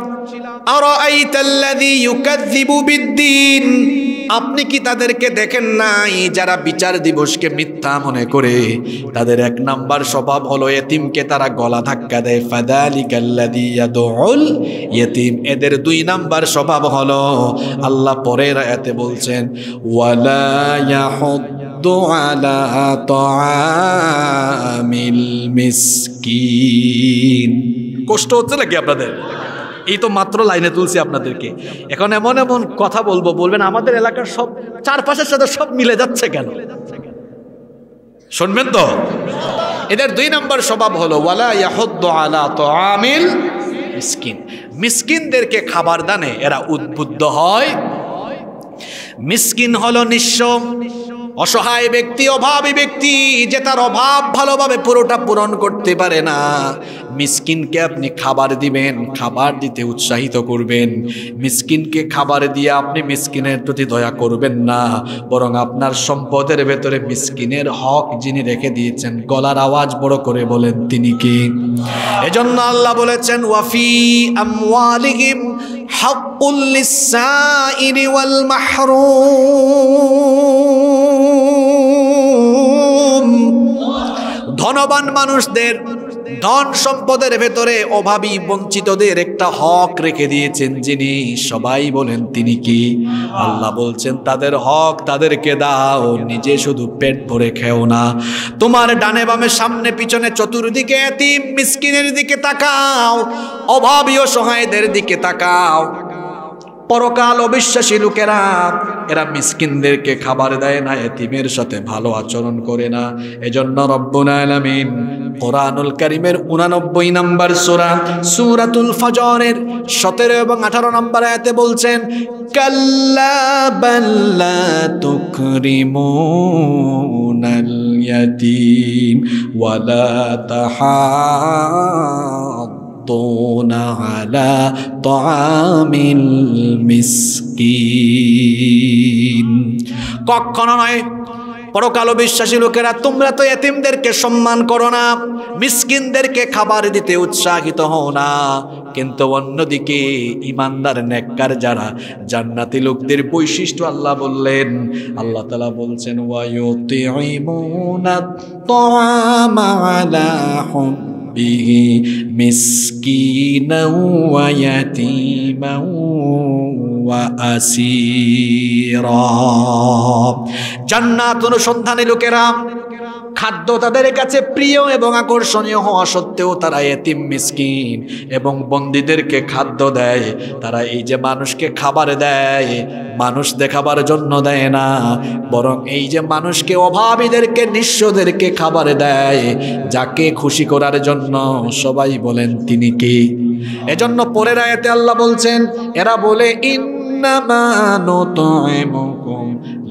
আপনি কি তাদেরকে দেখেন নাই যারা বিচার দিবসকে মিথ্যা মনে করে? তাদের এক নাম্বার স্বভাব হলো এতিমকে তারা গলা ধাক্কা দেয়। ফাদালিকাল্লাদি ইয়াদউল ইয়েতিম। এদের দুই নাম্বার স্বভাব হলো, আল্লাহ পরের আয়াতে বলছেন, ওয়ালা ইয়াহুদ্দু আলা তাআমিল মিসকিন। কষ্ট হচ্ছে নাকি আপনাদের? এই তো মাত্র লাইনে তুলছি আপনাদেরকে। এখন এমন এমন কথা বলব, বলবেন আমাদের এলাকার সব চারপাশের সাথে সব মিলে যাচ্ছে কেন? শুনবেন তো? এদের দুই নম্বর স্বভাব হলো ইয়াহুদ্দু আলা মিসকিন। মিসকিনদেরকে খাবার দানে এরা উদ্বুদ্ধ হয়। মিসকিন হলো নিঃস্ব। অসহায় ব্যক্তি, অভাবী ব্যক্তি যে তার অভাব ভালোভাবে পুরোটা পূরণ করতে পারে না। মিসকিনকে আপনি খাবার দিবেন, খাবার দিতে উৎসাহিত করবেন। মিসকিনকে খাবার দিয়ে আপনি মিসকিনের প্রতি দয়া করবেন না। বরং আপনার সম্পদের ভেতরে মিসকিনের হক যিনি রেখে দিয়েছেন, গলার আওয়াজ বড় করে বলেন, তিনি কি? এজন্য আল্লাহ বলেছেন, ওয়াফি আমওয়ালিহিম হাক্কুল লিসাইরি ওয়াল মাহরুম। ধনবান মানুষদের ধন সম্পদের ভেতরে অভাবী বঞ্চিতদের একটা হক রেখে দিয়েছেন যিনি। সবাই বলেন, তিনি কি? আল্লাহ বলছেন, তাদের হক তাদেরকে দাও, নিজে শুধু পেট ভরে খেও না। তোমার ডানে বামে সামনে পিছনে চতুর্দিকে এতিম, মিসকিনের দিকে তাকাও, অভাবী সহায়দের দিকে তাকাও। পরকাল অবিশ্বাসী লোকেরা এরা মিসকিনদেরকে খাবার দেয় না, এতিমের সাথে ভালো আচরণ করে না। এজন্য রব্বুল কোরআনুল কারিমের উনানব্বই নাম্বার সূরা, সূরাতুল ফজরের সতেরো এবং আঠারো নম্বর আয়াতে বলছেন, কাল্লা বাল্লা তুকরিমুনাল ইয়াতীম ওয়ালা তাহাদ يحضون على طعام المسكين কখনো নয় পরকাল বিশ্বাসী লোকেরা তোমরা তো এতিমদেরকে সম্মান করো না মিসকিনদেরকে খাবার দিতে উৎসাহিত হও না কিন্তু অন্যদিকে ইমানদার নেককার যারা জান্নাতি লোকদের বৈশিষ্ট্য আল্লাহ বললেন আল্লাহ তালা বলছেন ওয়ায়ুতিমুনা তাআমা আলা به مسكينا ويتيما وأسيرا জান্নাত অনুসন্ধানী লোকেরা খাদ্য তাদের কাছে প্রিয় এবং আকর্ষণীয় হওয়া সত্ত্বেও তারা এতিম মিসকিন এবং বন্দীদেরকে খাদ্য দেয়। তারা এই যে মানুষকে খাবার দেয়, মানুষ দেখাবার জন্য দেয় না, বরং এই যে মানুষকে, অভাবীদেরকে, নিঃস্বদেরকে খাবার দেয়, যাকে খুশি করার জন্য সবাই বলেন তিনি কি? এজন্য পরের আয়াতে আল্লাহ বলছেন, এরা বলে, ইন্নামা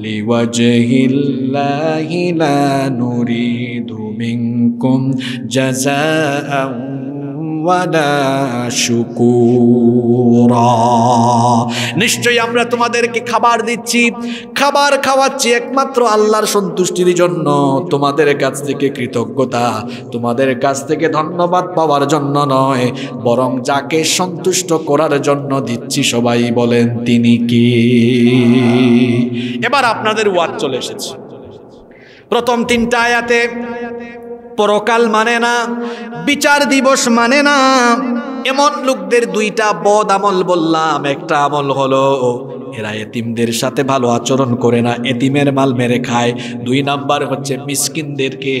لوجه الله لا نريد منكم جزاء ولا شكورا নিশ্চয়ই আমরা তোমাদেরকে খাবার দিচ্ছি খাবার খাওয়াচ্ছি একমাত্র আল্লাহর সন্তুষ্টির জন্য তোমাদের কাছ থেকে কৃতজ্ঞতা তোমাদের কাছ থেকে ধন্যবাদ পাওয়ার জন্য নয় বরং যাকে সন্তুষ্ট করার জন্য দিচ্ছি সবাই বলেন তিনি কি এবার আপনাদের ওয়াজ চলে এসেছে প্রথম তিনটা আয়াতে পরকাল মানে না, বিচার দিবস মানে না। এমন লোকদের দুইটা বদ আমল বললাম, একটা আমল হলো, এরা এতিমদের সাথে ভালো আচরণ করে না, এতিমের মাল মেরে খায়। দুই নাম্বার হচ্ছে মিসকিনদেরকে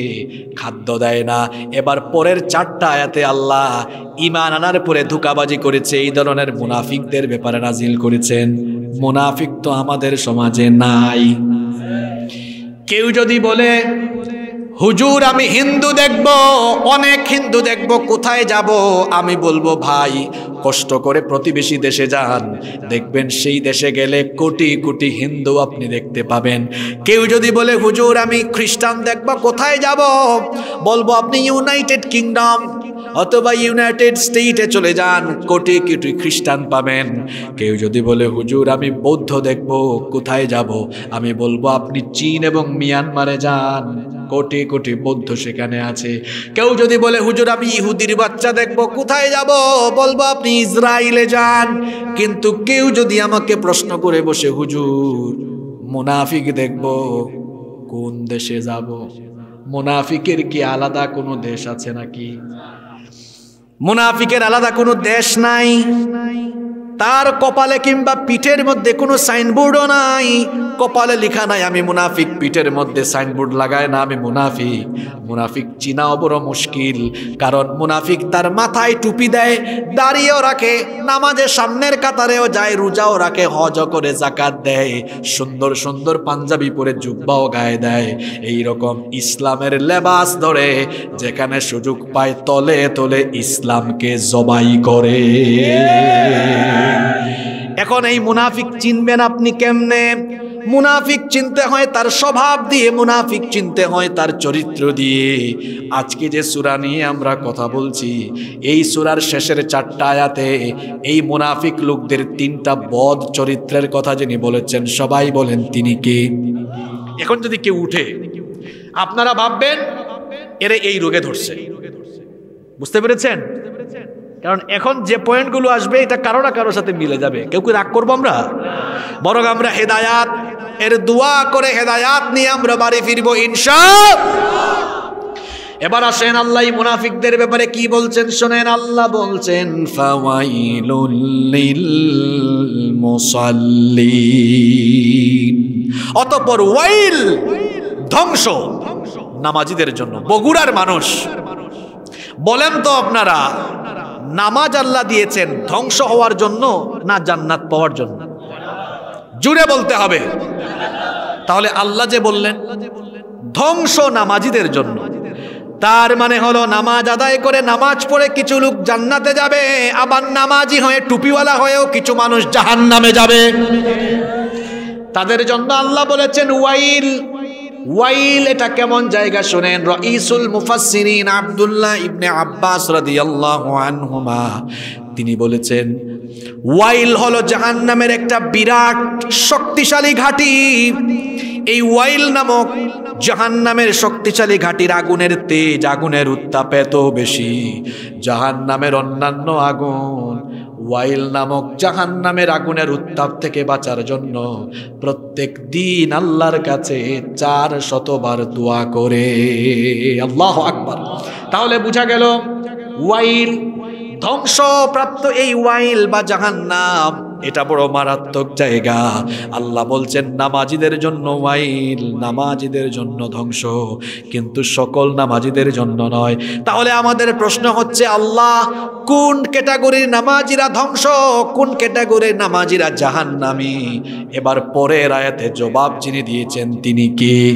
খাদ্য দেয় না। এবার পরের চারটা আয়াতে আল্লাহ ইমান আনার পরে ধোকাবাজি করেছে, এই ধরনের মুনাফিকদের ব্যাপারে নাজিল করেছেন। মুনাফিক তো আমাদের সমাজে নাই। কেউ যদি বলে হুজুর, আমি হিন্দু দেখব, অনেক হিন্দু দেখব, কোথায় যাব? আমি বলব, ভাই, কষ্ট করে প্রতিবেশী দেশে যান। দেখবেন সেই দেশে গেলে কোটি কোটি হিন্দু আপনি দেখতে পাবেন। কেউ যদি বলে, হুজুর, আমি খ্রিস্টান দেখব, কোথায় যাব? বলব, আপনি ইউনাইটেড কিংডম অথবা ইউনাইটেড স্টেটে চলে যান, কোটি কোটি খ্রিস্টান পাবেন। কেউ যদি বলে, হুজুর, আমি বৌদ্ধ দেখব, কোথায় যাব? আমি বলব, আপনি চীন এবং মিয়ানমারে যান। কোটি কোটি বৌদ্ধ সেখানে আছে। কেউ যদি বলে, হুজুর, আমি ইহুদির বাচ্চা দেখব, কোথায় যাব? বলব, আপনি ইসরায়েলে যান। কিন্তু কেউ যদি আমাকে প্রশ্ন করে বসে, হুজুর, মুনাফিক দেখব, কোন দেশে যাব? মুনাফিকের কি আলাদা কোনো দেশ আছে নাকি? মুনাফিকের আলাদা কোনো দেশ নাই। তার কপালে কিংবা পিঠের মধ্যে কোনো সাইনবোর্ডও নাই। কপালে লেখা নাই, আমি মুনাফিক। পিঠের মধ্যে সাইনবোর্ড লাগায় না, আমি মুনাফিক। মুনাফিক চিনাও বড় মুশকিল, কারণ মুনাফিক তার মাথায় টুপি দেয় দাঁড়িয়েও রাখে, নামাজের সামনের কাতারেও যায়, রোজাও রাখে হজ করে জাকাত দেয়, সুন্দর সুন্দর পাঞ্জাবি পরে জুব্বাও গায়ে দেয়। এই রকম ইসলামের লেবাস ধরে, যেখানে সুযোগ পায় তলে তলে ইসলামকে জবাই করে। এখন এই মুনাফিক চিনবেন আপনি কেমনে? মুনাফিক চিনতে হয় তার স্বভাব দিয়ে, মুনাফিক চিনতে হয় তার চরিত্র দিয়ে। আজকে যে সুরা নিয়ে আমরা কথা বলছি, এই সুরার শেষের চারটা আয়াতে এই মুনাফিক লোকদের তিনটা বদ চরিত্রের কথা যিনি বলেছেন, সবাই বলেন তিনি কে? এখন যদি কেউ উঠে, আপনারা ভাববেন, এরে এই রোগে ধরছে। বুঝতে পেরেছেন? কারণ এখন যে পয়েন্টগুলো আসবে, এটা কারও না কারোর সাথে মিলে যাবে। কেউ কি রাগ করব আমরা? বরং আমরা হেদায়াত, এর দোয়া করে হেদায়াত নিয়ে আমরা বাড়ি ফিরবো ইনশা এবার আসেন আল্লাহ মুনাফিকদের ব্যাপারে কি বলছেন? শোনেন, আল্লাহ বলছেন অতঃপর ওয়াইল ধ্বংস নামাজিদের জন্য, বগুড়ার মানুষ। বলেন তো আপনারা নামাজ আল্লাহ দিয়েছেন, ধ্বংস হওয়ার জন্য না জান্নাত পাওয়ার জন্য? জুড়ে বলতে হবে। তাহলে আল্লাহ যে বললেন, ধ্বংস নামাজিদের জন্য। তার মানে হলো নামাজ আদায় করে নামাজ পড়ে কিছু লোক জান্নাতে যাবে, আবার নামাজি হয়ে, টুপিওয়ালা হয়েও কিছু মানুষ জাহান নামে যাবে। তাদের জন্য আল্লাহ বলেছেন, ওয়াইল ওয়াইল, এটা কেমন জায়গা শোনেন? রঈসুল মুফাসসিরিন আব্দুল্লাহ ইবনে আব্বাস রাদিয়াল্লাহু আনহুমা, তিনি বলেছেন, ওয়াইল হলো জাহান্নামের একটা বিরাট শক্তিশালী ঘাঁটি। এই ওয়াইল নামক জাহান্নামের শক্তিশালী ঘাটির আগুনের তেজ, আগুনের উত্তাপ এত বেশি। জাহান্নামের অন্যান্য আগুন ওয়াইল নামক জাহান নামের আগুনের উত্তাপ থেকে বাঁচার জন্য প্রত্যেক দিন আল্লাহর কাছে চার শতবার দোয়া করে। আল্লাহ আকবর। তাহলে বুঝা গেল ওয়াইল ধ্বংসপ্রাপ্ত এই ওয়াইল বা জাহান্নাম এটা বড় মারাত্মক জায়গা। আল্লাহ বলছেন, নামাজিদের জন্য ওয়াইল, নামাজিদের জন্য ধ্বংস। কিন্তু সকল নামাজিদের জন্য নয়। তাহলে আমাদের প্রশ্ন হচ্ছে, আল্লাহ কোন ক্যাটাগরির নামাজিরা ধ্বংস, কোন ক্যাটাগরির নামাজিরা জাহান্নামি? এবার পরের আয়াতে জবাব যিনি দিয়েছেন, তিনি কে?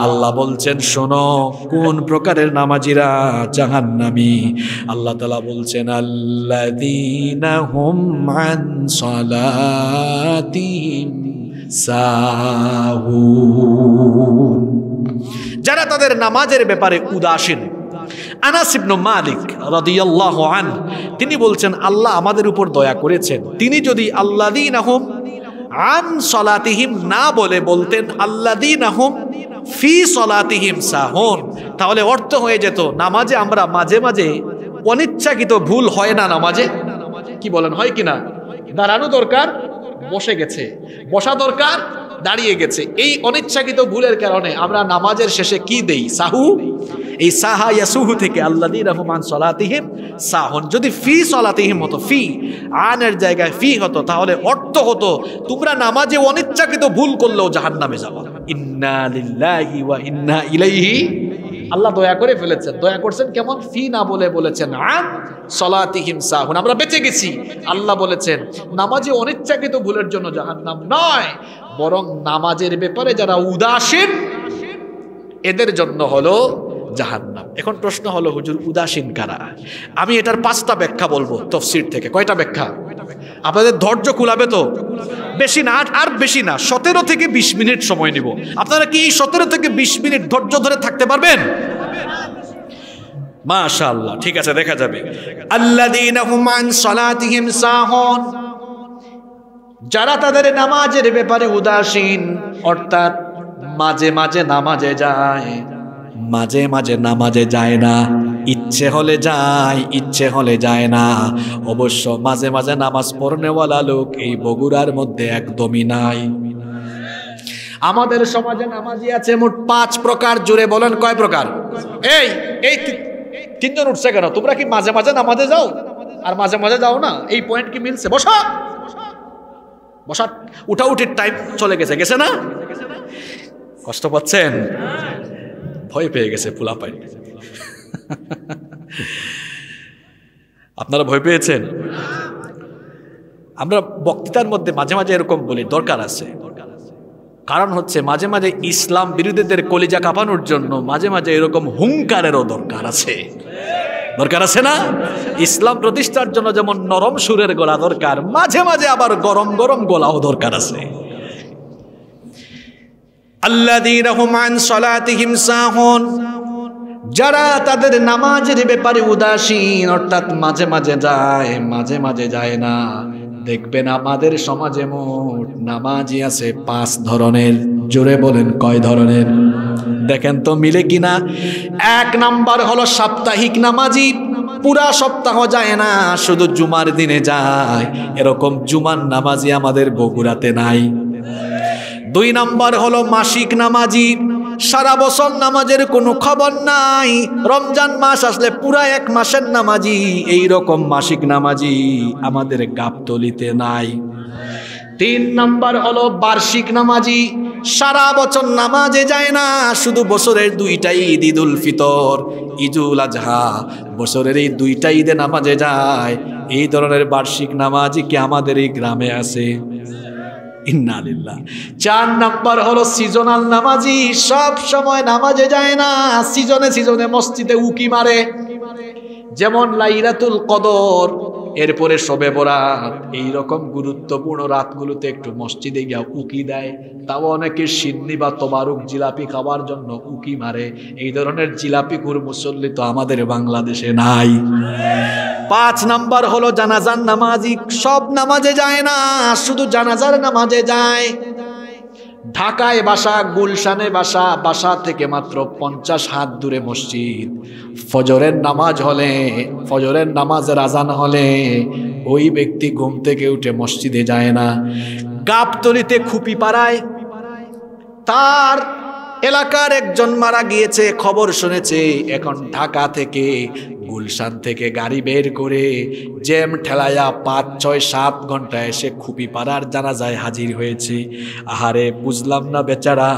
আল্লাহ বলছেন, শোনো, কোন প্রকারের নামাজিরা জাহান্নামি? আল্লাহ তালা বলছেন আল্লাহ হুম সালাতিহিম সাহুন। যারা তাদের নামাজের ব্যাপারে উদাসীন। আনাস মালিক রাদিয়াল্লাহু আন, তিনি বলছেন, আল্লাহ আমাদের উপর দয়া করেছেন। তিনি যদি আল্লাযীনাহুম আন সলাতিহিম না বলে বলতেন আল্লাযীনাহুম ফি সলাতিহিম সাহুন, তাহলে অর্থ হয়ে যেত, নামাজে আমরা মাঝে মাঝে অনিচ্ছাকৃত ভুল হয় না নামাজে? কি বলেন, হয় কিনা দাঁড়ানো দরকার, বসে গেছে। বসা দরকার, দাঁড়িয়ে গেছে। এই অনিচ্ছাকৃত ভুলের কারণে আমরা নামাজের শেষে কি দেই? সাহু? এই সাহা ইয়াসুহু থেকে আল্লাদি রহমান সলাতিহিম, সাহন। যদি ফি সলাতিহিম হতো, ফি, আনের জায়গায় ফি হতো, তাহলে অর্থ হতো, তোমরা নামাজে অনিচ্ছাকৃত ভুল করলেও জাহান নামে যাব। ইন্না লিল্লাহি ওয়া ইন্না ইলাইহি আল্লাহ দয়া করে ফেলেছেন। দয়া করছেন কেমন? ফি না বলে বলেছেন, আন সলাতিহিম আমরা বেঁচে গেছি। আল্লাহ বলেছেন, নামাজে অনিচ্ছাকৃত ভুলের জন্য জাহান্নাম নয়, বরং নামাজের ব্যাপারে যারা উদাসীন, এদের জন্য হলো জাহান্নাম। এখন প্রশ্ন হলো, হুজুর, উদাসীন কারা? আমি এটার পাঁচটা ব্যাখ্যা বলব, তফসির থেকে। কয়টা ব্যাখ্যা? আপনাদের ধৈর্য কুলাবে তো? বেশি না, আর- বেশি না, সতেরো থেকে বিশ মিনিট সময় নিব। আপনারা কি এই সতেরো থেকে বিশ মিনিট ধৈর্য ধরে থাকতে পারবেন? মাশাআল্লাহ, ঠিক আছে, দেখা যাবে। যারা তাদের নামাজের ব্যাপারে উদাসীন, অর্থাৎ মাঝে মাঝে নামাজে যায়, মাঝে মাঝে নামাজে যায় না। ইচ্ছে হলে যায়, ইচ্ছে হলে যায় না। অবশ্য মাঝে মাঝে নামাজ পড়নেওয়ালা লোক এই বগুড়ার মধ্যে একদমই নাই। আমাদের সমাজে নামাজি আছে মোট পাঁচ প্রকার জুড়ে বলেন কয় প্রকার? এই এই তিনজন উঠছে কেন? তোমরা কি মাঝে মাঝে নামাজে যাও? আর মাঝে মাঝে যাও না? এই পয়েন্ট কি মিলছে? বসা। বসার উঠা উঠির টাইম চলে গেছে গেছে না? কষ্ট পাচ্ছেন? ভয় পেয়ে গেছে, ফুলা পাই আপনারা ভয় পেয়েছেন? আমরা বক্তৃতার মধ্যে মাঝে মাঝে এরকম বলি, দরকার আছে। কারণ হচ্ছে মাঝে মাঝে ইসলাম বিরোধীদের কলিজা কাঁপানোর জন্য মাঝে মাঝে এরকম হুঙ্কারেরও দরকার আছে। দরকার আছে না? ইসলাম প্রতিষ্ঠার জন্য যেমন নরম সুরের গলা দরকার, মাঝে মাঝে আবার গরম গরম গলাও দরকার আছে। আল্লাযীনা যারা তাদের নামাজের ব্যাপারে উদাসীন, অর্থাৎ মাঝে মাঝে যায়, মাঝে মাঝে যায় না। দেখবেন আমাদের সমাজে মোট নামাজি আছে পাঁচ ধরনের। জোরে বলেন, কয় ধরনের? দেখেন তো মিলে কিনা? এক নাম্বার হলো সাপ্তাহিক নামাজি। পুরা সপ্তাহ যায় না, শুধু জুমার দিনে যায়। এরকম জুমার নামাজি আমাদের বগুড়াতে নাই। দুই নাম্বার হলো মাসিক নামাজি। সারা বছর নামাজের কোনো খবর নাই। রমজান মাস আসলে পুরা এক মাসের নামাজি এই রকম মাসিক নামাজি আমাদের গাবতলিতে নাই। তিন নাম্বার হলো বার্ষিক নামাজি, সারা বছর নামাজে যায় না, শুধু বছরের দুইটাই ঈদ, ঈদুল ফিতর, ঈদুল আজহা, বছরের এই দুইটা ঈদে নামাজে যায়। এই ধরনের বার্ষিক নামাজি কি আমাদের এই গ্রামে আছে? ইন্নালিল্লাহ চার নাম্বার হলো সিজনাল নামাজি, সব সময় নামাজে যায় না, সিজনে সিজনে মসজিদে উকি মারে। যেমন লাইলাতুল কদর, এরপরে শবে বরাত, এইরকম গুরুত্বপূর্ণ রাতগুলোতে একটু মসজিদে গিয়া উকি দেয়। তাও অনেকে সিন্নি বা তবারুক জিলাপি খাওয়ার জন্য উকি মারে। এই ধরনের জিলাপি কুর মুসল্লি তো আমাদের বাংলাদেশে নাই। পাঁচ নাম্বার হলো জানাজার নামাজি। সব নামাজে যায় না, শুধু জানাজার নামাজে যায়। ঢাকায় বাসা, গুলশানে বাসা বাসা থেকে মাত্র পঞ্চাশ হাত দূরে মসজিদ। ফজরের নামাজ হলে, ফজরের নামাজের আজান হলে, ওই ব্যক্তি ঘুম থেকে উঠে মসজিদে যায় না। গাবতলিতে খুপি পাড়ায় তার এলাকার একজন মারা গিয়েছে, খবর শুনেছে, এখন ঢাকা থেকে গুলশান থেকে গাড়ি বের করে জ্যাম ঠেলায়া পাঁচ, ছয়, সাত ঘণ্টা এসে খুপি পাড়ার জানাজায় হাজির হয়েছে। আহারে, বুঝলাম না বেচারা,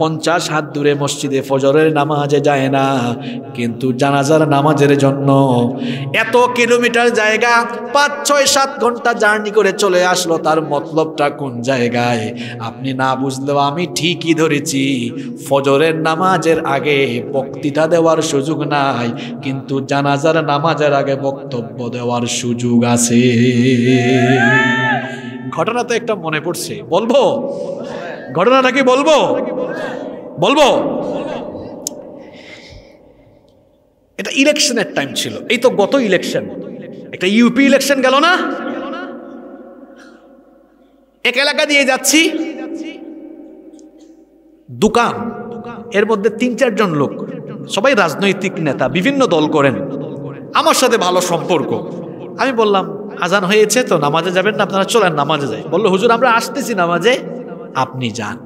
পঞ্চাশ হাত দূরে মসজিদে ফজরের নামাজে যায় না, কিন্তু জানাজার নামাজের জন্য এত কিলোমিটার জায়গা, পাঁচ, ছয়, সাত ঘণ্টা জার্নি করে চলে আসলো তার মতলবটা কোন জায়গায়? আপনি না বুঝলেও আমি ঠিকই ধরেছি, ফজরের নামাজের আগে বক্তৃতা দেওয়ার সুযোগ নাই, কিন্তু জানাজার নামাজের আগে বক্তব্য দেওয়ার সুযোগ আছে। ঘটনা তো একটা মনে পড়ছে। বলব? ঘটনাটা কি বলব? বলব? এটা ইলেকশনের টাইম ছিল। এই তো গত ইলেকশন। একটা ইউপি ইলেকশন গেল না? এক এলাকা দিয়ে যাচ্ছি। দোকান। এর মধ্যে তিন চারজন লোক। সবাই রাজনৈতিক নেতা, বিভিন্ন দল করেন। আমার সাথে ভালো সম্পর্ক। আমি বললাম, আজান হয়েছে তো নামাজে যাবেন না, আপনারা চলেন নামাজে যাই। বলল, হুজুর, আমরা আসতেছি নামাজে। আপনি যান।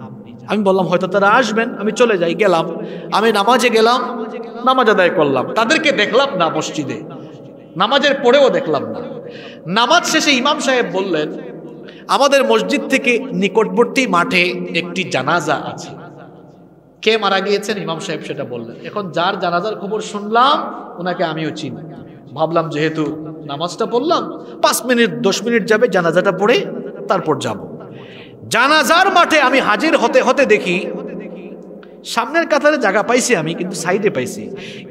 আমি বললাম, হয়তো তারা আসবেন, আমি চলে যাই। গেলাম। আমি নামাজে গেলাম, নামাজ আদায় করলাম। তাদেরকে দেখলাম না মসজিদে। নামাজের পরেও দেখলাম না। নামাজ শেষে ইমাম সাহেব বললেন, আমাদের মসজিদ থেকে নিকটবর্তী মাঠে একটি জানাজা আছে। কে মারা গিয়েছেন? ইমাম সাহেব সেটা বললেন। এখন যার জানাজার খবর শুনলাম, ওনাকে আমিও চিনি। ভাবলাম যেহেতু নামাজটা পড়লাম, পাঁচ মিনিট, দশ মিনিট যাবে, জানাজাটা পড়ে তারপর যাব। জানাজার মাঠে আমি হাজির হতে হতে দেখি, সামনের কাতারে জায়গা পাইছি আমি, কিন্তু সাইডে পাইছি।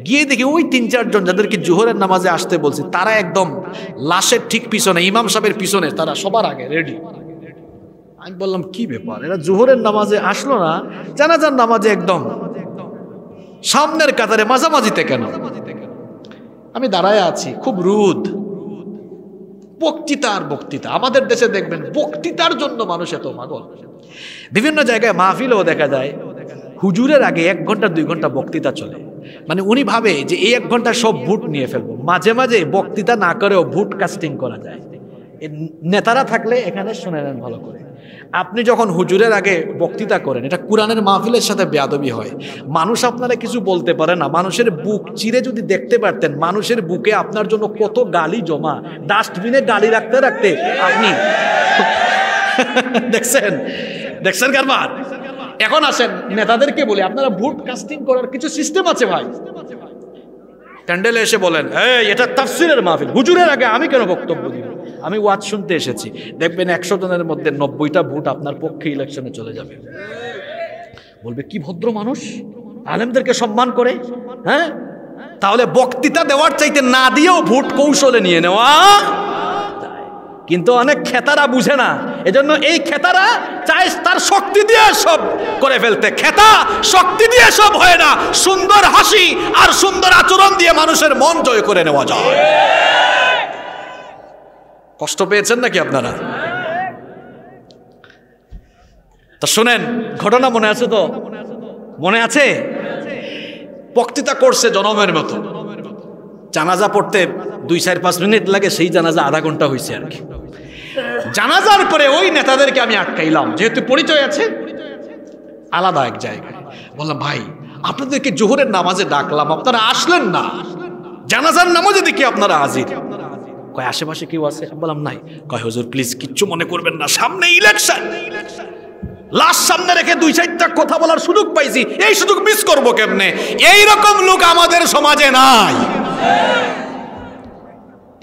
গিয়ে দেখি ওই তিন, চারজন যাদেরকে জোহরের নামাজে আসতে বলছি, তারা একদম লাশের ঠিক পিছনে, ইমাম সাহেবের পিছনে, তারা সবার আগে রেডি আমি বললাম, কি ব্যাপার? এরা জোহরের নামাজে আসলো না? জানাজার নামাজে একদম। সামনের কাতারে মাঝামাঝিতে কেন? আমি দাঁড়ায় আছি, খুব রুদ। বক্তৃতা আর বক্তৃতা। আমাদের দেশে দেখবেন, বক্তৃতার জন্য মানুষ এত মাগল বিভিন্ন জায়গায় মাহফিলও দেখা যায়। হুজুরের আগে এক ঘণ্টা, দুই ঘণ্টা বক্তৃতা চলে। মানে উনি ভাবে যে এই এক ঘণ্টা সব ভোট নিয়ে ফেলব। মাঝে মাঝে বক্তৃতা না করেও ভোট কাস্টিং করা যায়। নেতারা থাকলে এখানে শুনে নেন ভালো করে। আপনি যখন হুজুরের আগে বক্তৃতা করেন, এটা কোরআনের মাহফিলের সাথে বেয়াদবি হয়। মানুষ আপনারা কিছু বলতে পারে না। মানুষের বুক চিরে যদি দেখতে পারতেন, মানুষের বুকে আপনার জন্য কত গালি জমা। ডাস্টবিনে গালি রাখতে রাখতে আপনি দেখছেন? দেখছেন কারবার? এখন আসেন, নেতাদেরকে বলি, আপনারা ভোট কাস্টিং করার কিছু সিস্টেম আছে ভাই। ট্যান্ডেলে এসে বলেন এটা তাফসিরের মাহফিল। হুজুরের আগে আমি কেন বক্তব্য দিব? আমি ওয়াজ শুনতে এসেছি। দেখবেন একশো জনের মধ্যে নব্বইটা ভোট আপনার পক্ষে ইলেকশনে চলে যাবে। বলবে, কি ভদ্র মানুষ। আলেমদেরকে সম্মান করে হ্যাঁ? তাহলে বক্তৃতা দেওয়ার চাইতে না দিয়েও ভোট কৌশলে নিয়ে নেওয়া কিন্তু অনেক খেতারা বুঝে না। এজন্য এই খেতারা চায় তার শক্তি দিয়ে সব করে ফেলতে। খেতা, শক্তি দিয়ে সব হয় না। সুন্দর হাসি আর সুন্দর আচরণ দিয়ে মানুষের মন জয় করে নেওয়া যায়। কষ্ট পেয়েছেন নাকি আপনারা? তা শোনেন, ঘটনা মনে আছে তো? মনে আছে? বক্তৃতা করছে জনমের মতো। জানাজা পড়তে দুই চার পাঁচ মিনিট লাগে, সেই জানাজা আধা ঘণ্টা হয়েছে আর কি। জানাজার পরে ওই নেতাদেরকে আমি আটকাইলাম। যেহেতু পরিচয় আছে, আলাদা এক জায়গায়। বললাম, ভাই, আপনাদেরকে জোহরের নামাজে ডাকলাম, আপনারা আসলেন না। জানাজার নামাজে দেখি আপনারা হাজির কয়, আশেপাশে কেউ আছে? বললাম, নাই। কয়, হুজুর প্লিজ কিচ্ছু মনে করবেন না। সামনে ইলেকশন লাশ সামনে রেখে দুই চারটা কথা বলার সুযোগ পাইছি। এই সুযোগ মিস করব কেমনে? এই রকম লোক আমাদের সমাজে নাই।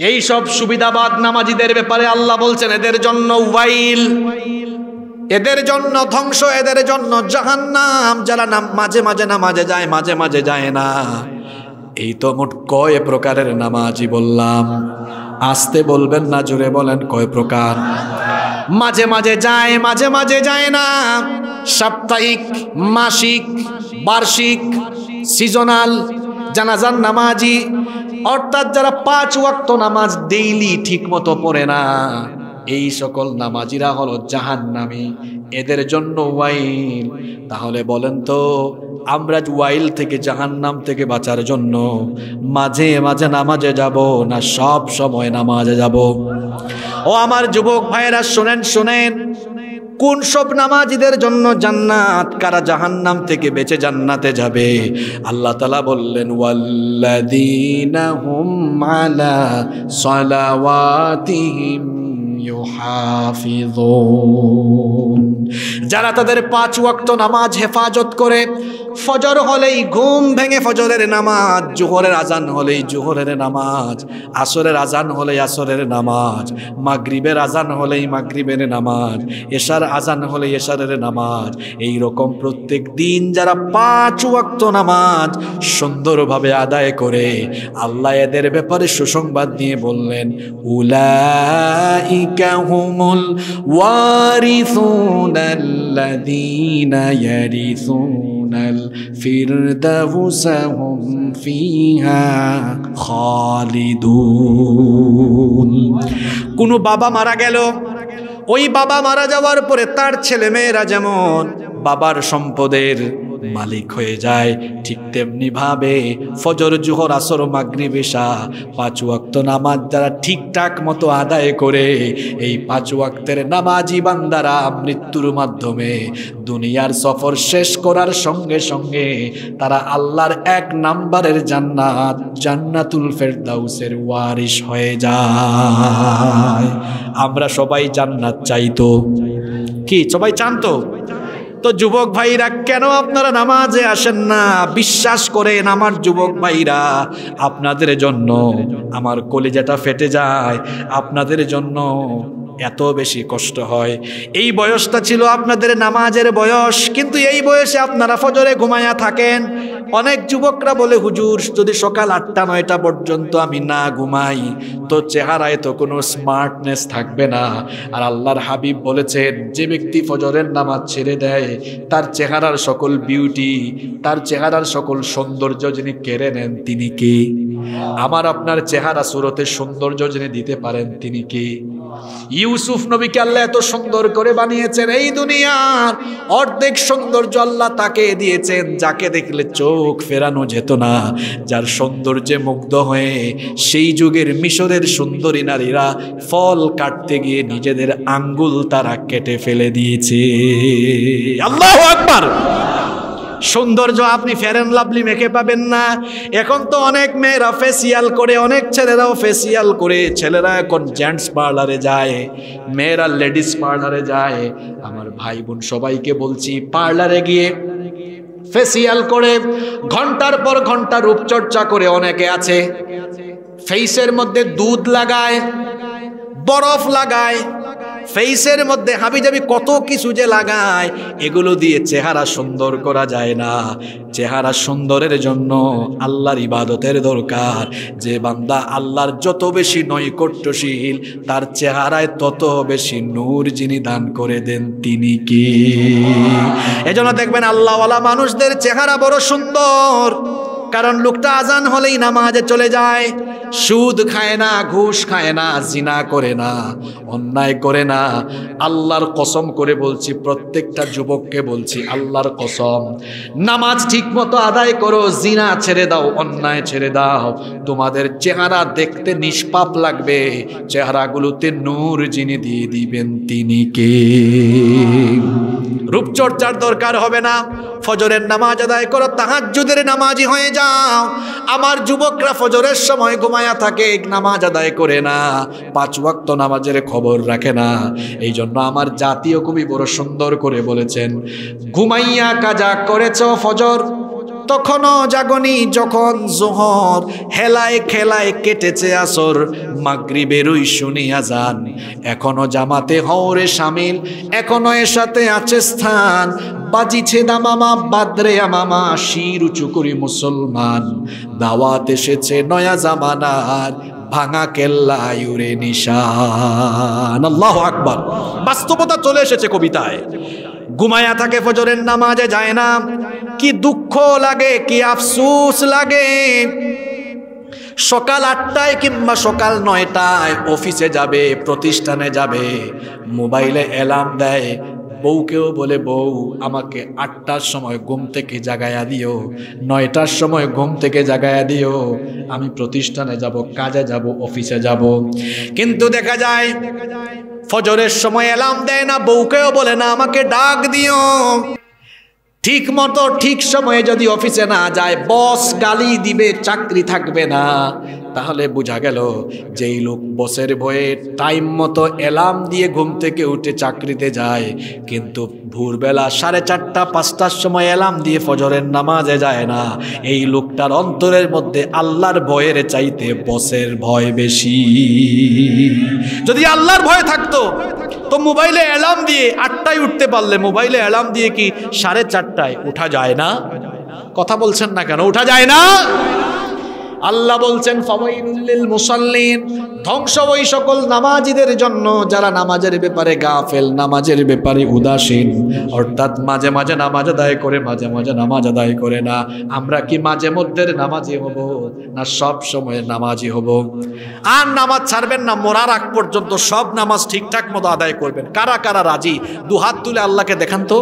এই সব সুবিধাবাদ নামাজিদের ব্যাপারে আল্লাহ বলছেন, এদের জন্য ওয়াইল। এদের জন্য ধ্বংস, এদের জন্য জাহান্নাম। যারা নাম, মাঝে মাঝে নামাজে যায়, মাঝে মাঝে যায় না। এই তো মোট কয় প্রকারের নামাজি বললাম। আসতে বলবেন না জুড়ে বলেন, কয় প্রকার? মাঝে মাঝে যায়, মাঝে মাঝে যায় না। সাপ্তাহিক, মাসিক, বার্ষিক, সিজনাল জানাজান নামাজি, অর্থাৎ যারা পাঁচ ওয়াক্ত নামাজ ডেইলি ঠিক মতো পড়ে না, এই সকল নামাজিরা হলো জাহান্নামী। এদের জন্য ওয়াইল। তাহলে বলেন তো, আমরা ওয়াইল থেকে জাহান্নাম থেকে বাঁচার জন্য মাঝে মাঝে নামাজে যাব না সব সময় নামাজে যাব? ও আমার যুবক ভাইয়েরা, শোনেন শোনেন। কোন সব নামাজিদের জন্য জান্নাত, কারা জাহান্নাম থেকে বেঁচে জান্নাতে যাবে? আল্লাহ তালা বললেন ওয়াল্লাদিনা হুম আলা সালাওয়াতিহিম যারা তাদের পাঁচ ওয়াক্ত নামাজ হেফাজত করে, ফজর হলেই ঘুম ভেঙে ফজরের নামাজ, জোহরের আজান হলেই জোহরের নামাজ, আসরের আজান হলেই আসরের নামাজ, মাগরিবের আজান হলেই মাগরিবের নামাজ, এশার আজান হলে এশারের নামাজ, এই রকম প্রত্যেক দিন যারা পাঁচ ওয়াক্ত নামাজ সুন্দরভাবে আদায় করে, আল্লাহ এদের ব্যাপারে সুসংবাদ দিয়ে বললেন, উলাইকা হুমুল ওয়ারিসুন আল্লাযীনা ইয়ারিসুনাল ফিরদাউসা হুম فيها خالدون কোনো বাবা মারা গেল ওই বাবা মারা যাওয়ার পরে তার ছেলে মেয়েরা যেমন বাবার সম্পদের মালিক হয়ে যায়, ঠিক তেমনি ভাবে ফজর, জোহর, আসর মাগরি বেশা পাঁচ ওয়াক্ত নামাজ যারা ঠিকঠাক মতো আদায় করে, এই পাঁচ ওয়াক্তের নামাজি বান্দারা মৃত্যুর মাধ্যমে দুনিয়ার সফর শেষ করার সঙ্গে সঙ্গে তারা আল্লাহর এক নাম্বারের জান্নাত, জান্নাতুল ফেরদাউসের ওয়ারিশ হয়ে যায়। আমরা সবাই জান্নাত চাইতো। কি, সবাই চান তো তো যুবক ভাইরা, কেন আপনারা নামাজে আসেন না? বিশ্বাস করেন আমার যুবক ভাইরা, আপনাদের জন্য আমার কলিজাটা ফেটে যায়, আপনাদের জন্য এত বেশি কষ্ট হয়। এই বয়সটা ছিল আপনাদের নামাজের বয়স, কিন্তু এই বয়সে আপনারা ফজরে ঘুমায়া থাকেন। অনেক যুবকরা বলে, হুজুর, যদি সকাল আটটা, নয়টা পর্যন্ত আমি না ঘুমাই, তো চেহারায় তো কোনো স্মার্টনেস থাকবে না। আর আল্লাহর হাবিব বলেছেন, যে ব্যক্তি ফজরের নামাজ ছেড়ে দেয়, তার চেহারার সকল বিউটি তার চেহারার সকল সৌন্দর্য যিনি কেড়ে নেন, তিনি কে? আমার আপনার চেহারা সুরতের সৌন্দর্য যিনি দিতে পারেন, তিনি কে? ইউসুফ নবীকে আল্লাহ এত সুন্দর করে বানিয়েছেন এই দুনিয়ার অর্ধেক সৌন্দর্য আল্লাহ তাকে দিয়েছেন, যাকে দেখলে চোখ ফেরানো যেত না। যার সৌন্দর্যে মুগ্ধ হয়ে সেই যুগের মিশরের সুন্দরী নারীরা ফল কাটতে গিয়ে নিজেদের আঙ্গুল তারা কেটে ফেলে দিয়েছে। আল্লাহ আকবার! সৌন্দর্য আপনি ফেরেন লাভলি মেখে পাবেন না। এখন তো অনেক মেয়েরা ফেসিয়াল করে, অনেক ছেলেরাও ফেসিয়াল করে। ছেলেরা এখন জেন্টস পার্লারে যায়, মেয়েরা লেডিস পার্লারে যায়। আমার ভাই বোন সবাইকে বলছি পার্লারে গিয়ে ফেসিয়াল করে। ঘণ্টার পর ঘণ্টা রূপচর্চা করে অনেকে আছে। ফেসের মধ্যে দুধ লাগায়, বরফ লাগায়। ফেসের মধ্যে হাবিজাবি কত কিছু যে লাগায়, এগুলো দিয়ে চেহারা সুন্দর করা যায় না। চেহারা সুন্দরের জন্য আল্লাহর ইবাদতের দরকার। যে বান্দা আল্লাহর যত বেশি নৈকট্যশীল, তার চেহারায় তত বেশি নূর যিনি দান করে দেন তিনি কি? এজন্য দেখবেন আল্লাহওয়ালা মানুষদের চেহারা বড় সুন্দর। কারণ লোকটা আজান হলেই নামাজে চলে যায়। সুদ খায় না, ঘুষ খায় না, জিনা করে না, অন্যায় করে না। আল্লাহর কসম করে বলছি, প্রত্যেকটা যুবককে বলছি, আল্লাহর কসম। নামাজ ঠিক মতো আদায় করো, জিনা ছেড়ে দাও, অন্যায় ছেড়ে দাও। তোমাদের চেহারা দেখতে নিষ্পাপ লাগবে। চেহারাগুলোতে নূর যিনি দিয়ে দিবেন তিনি কে? রূপচর্চার দরকার হবে না। ফজরের নামাজ আদায় করো, তাহাজ্জুদের নামাজি হয়ে যাও। আমার যুবকরা ফজরের সময় ঘুমায়া থাকে, নামাজ আদায় করে না, পাঁচ ওয়াক্ত নামাজের খবর রাখে না। এই জন্য আমার জাতীয় কবি বড় সুন্দর করে বলেছেন, ঘুমাইয়া কাজা করেছ ফজর? তখনও জাগনি যখন জোহর হেলায় খেলায় কেটেছে আসর মাগরি বেরোই শুনিয়া যান এখনও জামাতে হওরে সামিল, এখনও এর সাথে আছে স্থান। বাজিছে দামামা বাদরে মামা, শির উঁচু করি মুসলমান। দাওয়াত এসেছে নয়া জামানার, ভাঙা কেল্লা ইউরে নিশান। আল্লাহ আকবার। বাস্তবতা চলে এসেছে কবিতায়। ঘুমায়া থাকে ফজরের নামাজে যায় না। কি দুঃখ লাগে, কি আফসুস লাগে? সকাল আটটায় কিংবা সকাল নয়টায় অফিসে যাবে, প্রতিষ্ঠানে যাবে, মোবাইলে অ্যালার্ম দেয়, বউকেও বলে, বউ, আমাকে আটটার সময় ঘুম থেকে জাগায়া দিও, নয়টার সময় ঘুম থেকে জাগায়া দিও, আমি প্রতিষ্ঠানে যাব, কাজে যাব, অফিসে যাব। কিন্তু দেখা যায়, ফজরের সময় অ্যালার্ম দেয় না, বউকেও বলে না, আমাকে ডাক দিও। ঠিক মতো ঠিক সময়ে যদি অফিসে না যায় বস গালি দিবে চাকরি থাকবে না। তাহলে বোঝা গেল যেই লোক বসের ভয়ে টাইম মতো অ্যালার্ম দিয়ে ঘুম থেকে উঠে চাকরিতে যায়, কিন্তু ভোরবেলা সাড়ে চারটা, পাঁচটার সময় অ্যালার্ম দিয়ে ফজরের নামাজে যায় না। এই লোকটার অন্তরের মধ্যে আল্লাহর ভয়ের চাইতে বসের ভয় বেশি। যদি আল্লাহর ভয় থাকতো, তো মোবাইলে অ্যালার্ম দিয়ে আটটায় উঠতে পারলে, মোবাইলে অ্যালার্ম দিয়ে কি সাড়ে চারটায় উঠা যায় না? কথা বলছেন না কেন? উঠা যায় না? আল্লাহ বলছেন, ফাওয়াইলুল মুসাল্লিন ধ্বংস ওই সকল নামাজিদের জন্য, যারা নামাজের ব্যাপারে গাফেল, নামাজের ব্যাপারে উদাসীন, অর্থাৎ মাঝে মাঝে নামাজ আদায় করে, মাঝে মাঝে নামাজ আদায় করে না। আমরা কি মাঝে মধ্যে নামাজি হব, না সব সময় নামাজি হব? আর নামাজ ছাড়বেন না, মরার আগ পর্যন্ত সব নামাজ ঠিকঠাক মতো আদায় করবেন। কারা কারা রাজি? দু হাত তুলে আল্লাহকে দেখান তো।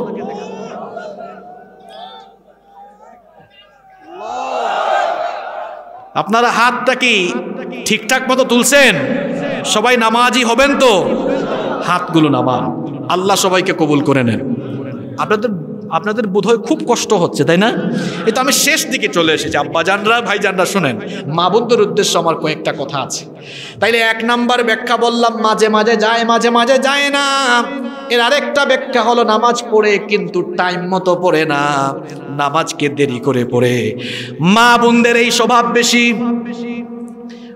আপনারা হাতটা কি ঠিকঠাক মতো তুলছেন? সবাই নামাজি হবেন তো? হাতগুলো নামান। আল্লাহ সবাইকে কবুল করে নেন। আপনাদের আপনাদের বোধহয় খুব কষ্ট হচ্ছে, তাই না? এটা আমি শেষ দিকে চলে এসেছি। আব্বা জানরা ভাই জানরা শোনেন মা বন্ধুর উদ্দেশ্যে আমার কয়েকটা কথা আছে। তাইলে এক নাম্বার ব্যাখ্যা বললাম, মাঝে মাঝে যায়, মাঝে মাঝে যায় না। এর আরেকটা ব্যাখ্যা হলো, নামাজ পড়ে কিন্তু টাইম মতো পড়ে না। নামাজকে দেরি করে পড়ে। মা বোনদের এই স্বভাব বেশি।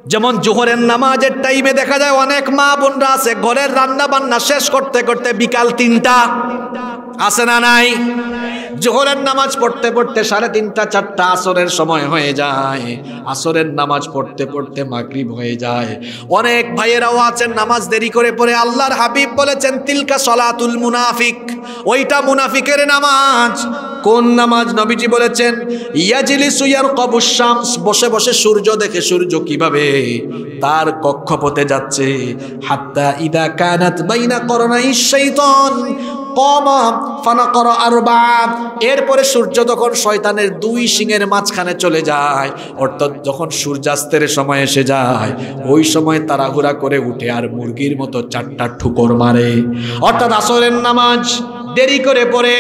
যেমন জোহরের নামাজের টাইমে দেখা যায় অনেক মা বোনরা আছে, ঘরের রান্না বান্না শেষ করতে করতে বিকাল তিনটা। আছে না নাই? জোহরের নামাজ পড়তে পড়তে সাড়ে তিনটা, চারটা আসরের সময় হয়ে যায়। আসরের নামাজ পড়তে পড়তে মাগরিব হয়ে যায়। অনেক ভাইয়েরাও আছেন, নামাজ দেরি করে পড়ে আল্লাহর হাবিব বলেছেন, তিলকা সলাতুল মুনাফিক ওইটা মুনাফিকের নামাজ। কোন নামাজ নবীজি বলেছেন? ইয়াজিলি সুয়ার কবুশামস বসে বসে সূর্য দেখে সূর্য কীভাবে তার কক্ষপথে যাচ্ছে। হাত্তা ইদা কানাত বাইনা করনাই শাইতান কর এরপরে সূর্য তখন শয়তানের দুই সিংয়ের মাঝখানে চলে যায়, অর্থাৎ যখন সূর্যাস্তের সময় এসে যায়, ওই সময় তাড়াহুড়া করে উঠে আর মুরগির মতো চারটা ঠুকর মারে। অর্থাৎ আসরের নামাজ দেরি করে পড়ে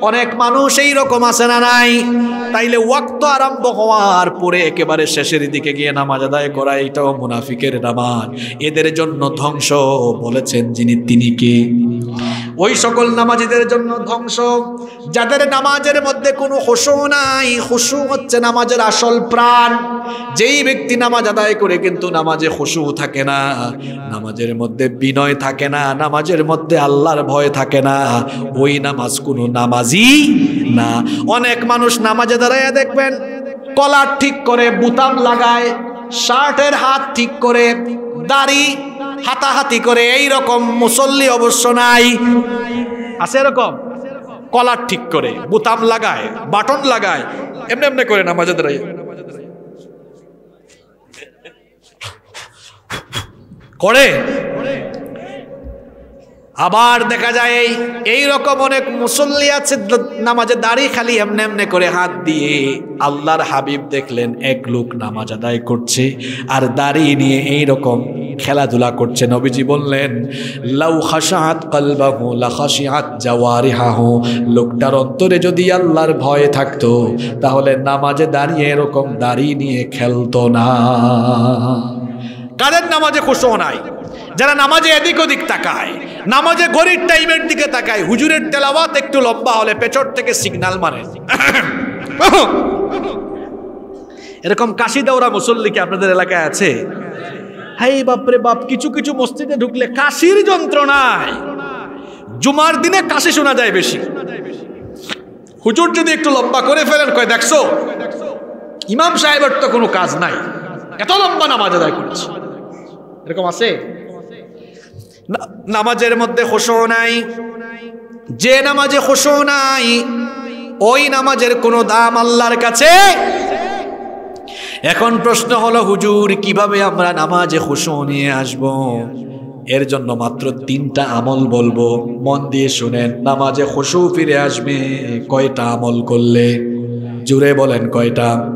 অনেক মানুষ এই রকম আছে না নাই? তাইলে ওয়াক্ত আরম্ভ হওয়ার পরে একেবারে শেষের দিকে গিয়ে নামাজ আদায় করা এটাও মুনাফিকের নামাজ। এদের জন্য ধ্বংস বলেছেন যিনি, তিনি কে? ওই সকল নামাজিদের জন্য ধ্বংস। যাদের নামাজের মধ্যে কোনো খুশু নাই, খুশু হচ্ছে নামাজের আসল প্রাণ। যেই ব্যক্তি নামাজ আদায় করে কিন্তু নামাজে খুশু থাকে না, নামাজের মধ্যে বিনয় থাকে না, নামাজের মধ্যে আল্লাহর ভয় থাকে না, ওই নামাজ কোনো নামাজই না। অনেক মানুষ নামাজে দাঁড়াইয়া দেখবেন, কলার ঠিক করে বুতাম লাগায়, শার্টের হাত ঠিক করে, দাড়ি হাতাহাতি করে এই রকম মুসল্লি অবশ্য নাই। আছে এরকম? কলার ঠিক করে, বুতাম লাগায়, বাটন লাগায়, এমনি এমনি করে নামাজে দাঁড়াই করে? আবার দেখা যায় এই এই রকম অনেক মুসল্লি আছে, নামাজে দাড়ি খালি এমনি এমনি করে হাত দিয়ে আল্লাহর হাবিব দেখলেন এক লোক নামাজ আদায় করছে আর দাড়ি নিয়ে এই রকম খেলাধুলা করছে। নবীজি বললেন, লাউ খাসাহাত কালবাহু লাখাসিহাত জাওয়ারিহাহু। লোকটার অন্তরে যদি আল্লাহর ভয় থাকতো, তাহলে নামাজে দাঁড়িয়ে এরকম দাড়ি নিয়ে খেলতো না। কাদের নামাজে খুশো নাই? যারা নামাজে এদিক ওদিক তাকায়, নামাজে ঘড়ির টাইমের দিকে তাকায়, হুজুরের তেলাওয়াত একটু লম্বা হলে পেছর থেকে সিগনাল মারে। এরকম কাশি দেওরা মুসল্লি কি আপনাদের এলাকায় আছে? হাই বাপরে বাপ, কিছু কিছু মসজিদে ঢুকলে কাশির যন্ত্রণায়। জুমার দিনে কাশি শোনা যায় বেশি। হুজুর যদি একটু লম্বা করে ফেলেন, কয়, দেখছ? ইমাম সাহেবের তো কোনো কাজ নাই। এত লম্বা নামাজ আদায় করছে। এরকম আছে? নামাজের মধ্যে খুশো নাই। যে নামাজে খুশো নাই, ওই নামাজের কোনো দাম আল্লাহর কাছে। এখন প্রশ্ন হলো, হুজুর, কীভাবে আমরা নামাজে খুশো নিয়ে আসব? এর জন্য মাত্র তিনটা আমল বলব। মন দিয়ে শুনেন, নামাজে খুশু ফিরে আসবে কয়টা আমল করলে? জুড়ে বলেন কয়টা?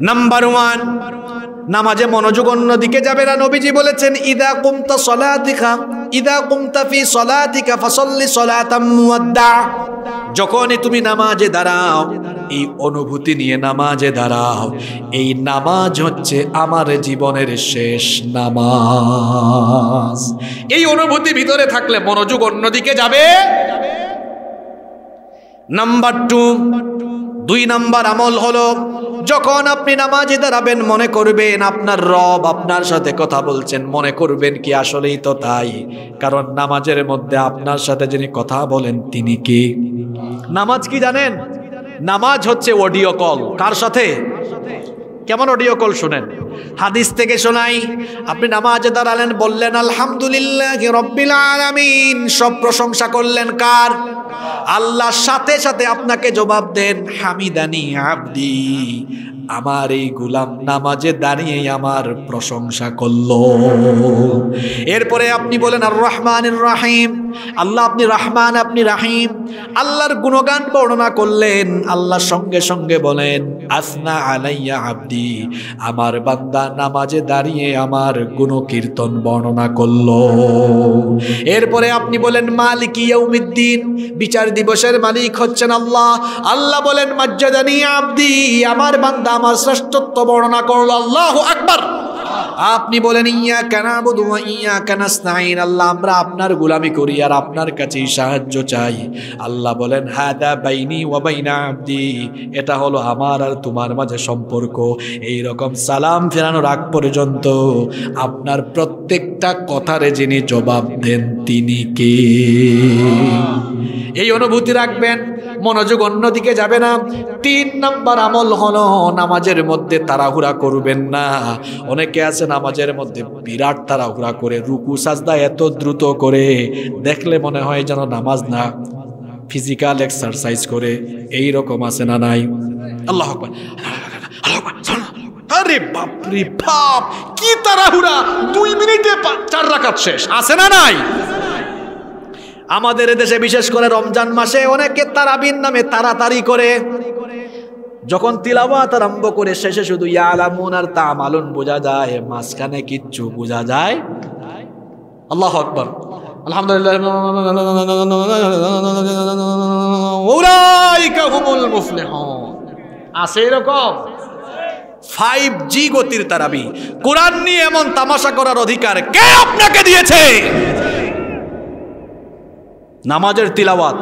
নাম্বার ওয়ান নামাজে মনোযোগ অন্যদিকে যাবে না। নবীজি বলেছেন, ইদা কুমতা সলাতিকা, ইদা কুমতা ফি সলাতিকা ফাসল্লি সলাতাম মুয়াদ্দা। যখনই তুমি নামাজে দাঁড়াও, এই অনুভূতি নিয়ে নামাজে দাঁড়াও। এই নামাজ হচ্ছে আমার জীবনের শেষ নামাজ। এই অনুভূতি ভিতরে থাকলে মনোযোগ অন্যদিকে যাবে। নাম্বার টু, দুই নাম্বার আমল হলো যখন আপনি নামাজে দাঁড়াবেন, মনে করবেন আপনার রব আপনার সাথে কথা বলছেন, মনে করবেন কি আসলেই তো তাই। কারণ নামাজের মধ্যে আপনার সাথে যিনি কথা বলেন, তিনি কি? নামাজ কি জানেন? নামাজ হচ্ছে অডিও কল। কার সাথে? কেমন অডিও কল শুনেন? হাদিস থেকে শোনাই, আপনি নামাজে দাঁড়ালেন, বললেন, আলহামদুলিল্লাহ রব্বিল আলামিন। সব প্রশংসা করলেন কার? আল্লাহর সাথে সাথে আপনাকে জবাব দেন, হামিদানি আবদি। আমার এই গুলাম নামাজে দাঁড়িয়ে আমার প্রশংসা করল। এরপরে আপনি বলেন আর রহমান রাহিম। আল্লাহ, আপনি রহমান, আপনি রাহিম। আল্লাহর গুণগান বর্ণনা করলেন। আল্লাহ সঙ্গে সঙ্গে বলেন, আসনা আলাইয়া আব্দি। আমার বান্দা নামাজে দাঁড়িয়ে আমার গুণকীর্তন বর্ণনা করল। এরপরে আপনি বলেন, মালিক ইয়াউমিদ্দিন। বিচার দিবসের মালিক হচ্ছেন আল্লাহ। আল্লাহ বলেন, মজ্জাদানি আব্দি। আমার বান্দা আমার শ্রেষ্ঠত্ব বর্ণনা করল, আল্লাহ আকবার। আপনি বলেন ইয়া কানাবুদু ওয়া ইয়া কানাস্তাইন আল্লাহ, আমরা আপনার গোলামি করি আর আপনার কাছেই সাহায্য চাই। আল্লাহ বলেন, হাদা বাইনি ওয়া বাইনা আবদি। এটা হলো আমার আর তোমার মাঝে সম্পর্ক। এই রকম সালাম ফেরানোর আগ পর্যন্ত আপনার প্রত্যেকটা কথারে যিনি জবাব দেন তিনি কে? এই অনুভূতি রাখবেন। মনোযোগ অন্যদিকে যাবে না। তিন নাম্বার আমল হলো নামাজের মধ্যে তাড়াহুড়া করবেন না। অনেকে আছে নামাজের মধ্যে বিরাট তাড়াহুড়া করে, রুকু, সাজদা এত দ্রুত করে, দেখলে মনে হয় যেন নামাজ না ফিজিক্যাল এক্সারসাইজ করে, এই রকম আছে না নাই? আল্লাহ আরে বাপরে বাপ, কি তাড়াহুড়া! দুই মিনিটে চার রাকাত শেষ, আছে না নাই? আমাদের দেশে বিশেষ করে রমজান মাসে অনেকে তারাবিন নামে তাড়াতাড়ি করে। যখন তিলাওয়াত আরম্ভ করে শেষে শুধু ইয়ালামুন আর তামালুন বোঝা যায়, মাঝখানে কিচ্ছু বোঝা যায়। আল্লাহ আকবর। আলহামদুলিল্লাহ। আছে এরকম? ফাইভ জি গতির তারাবি। কোরআন নিয়ে এমন তামাশা করার অধিকার কে আপনাকে দিয়েছে? নামাজের তিলাওয়াত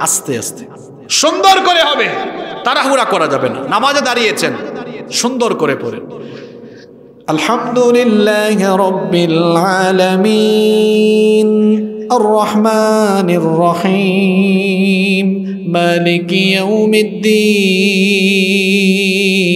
আস্তে আস্তে। সুন্দর করে হবে। তাড়াহুড়া করা যাবে না। নামাজে দাঁড়িয়েছেন। সুন্দর করে পড়েন। আলহামদুলিল্লাহ রব্বিল আলামিন। আর রহমানির রহিম। মালিক ইয়াউমিদ্দিন।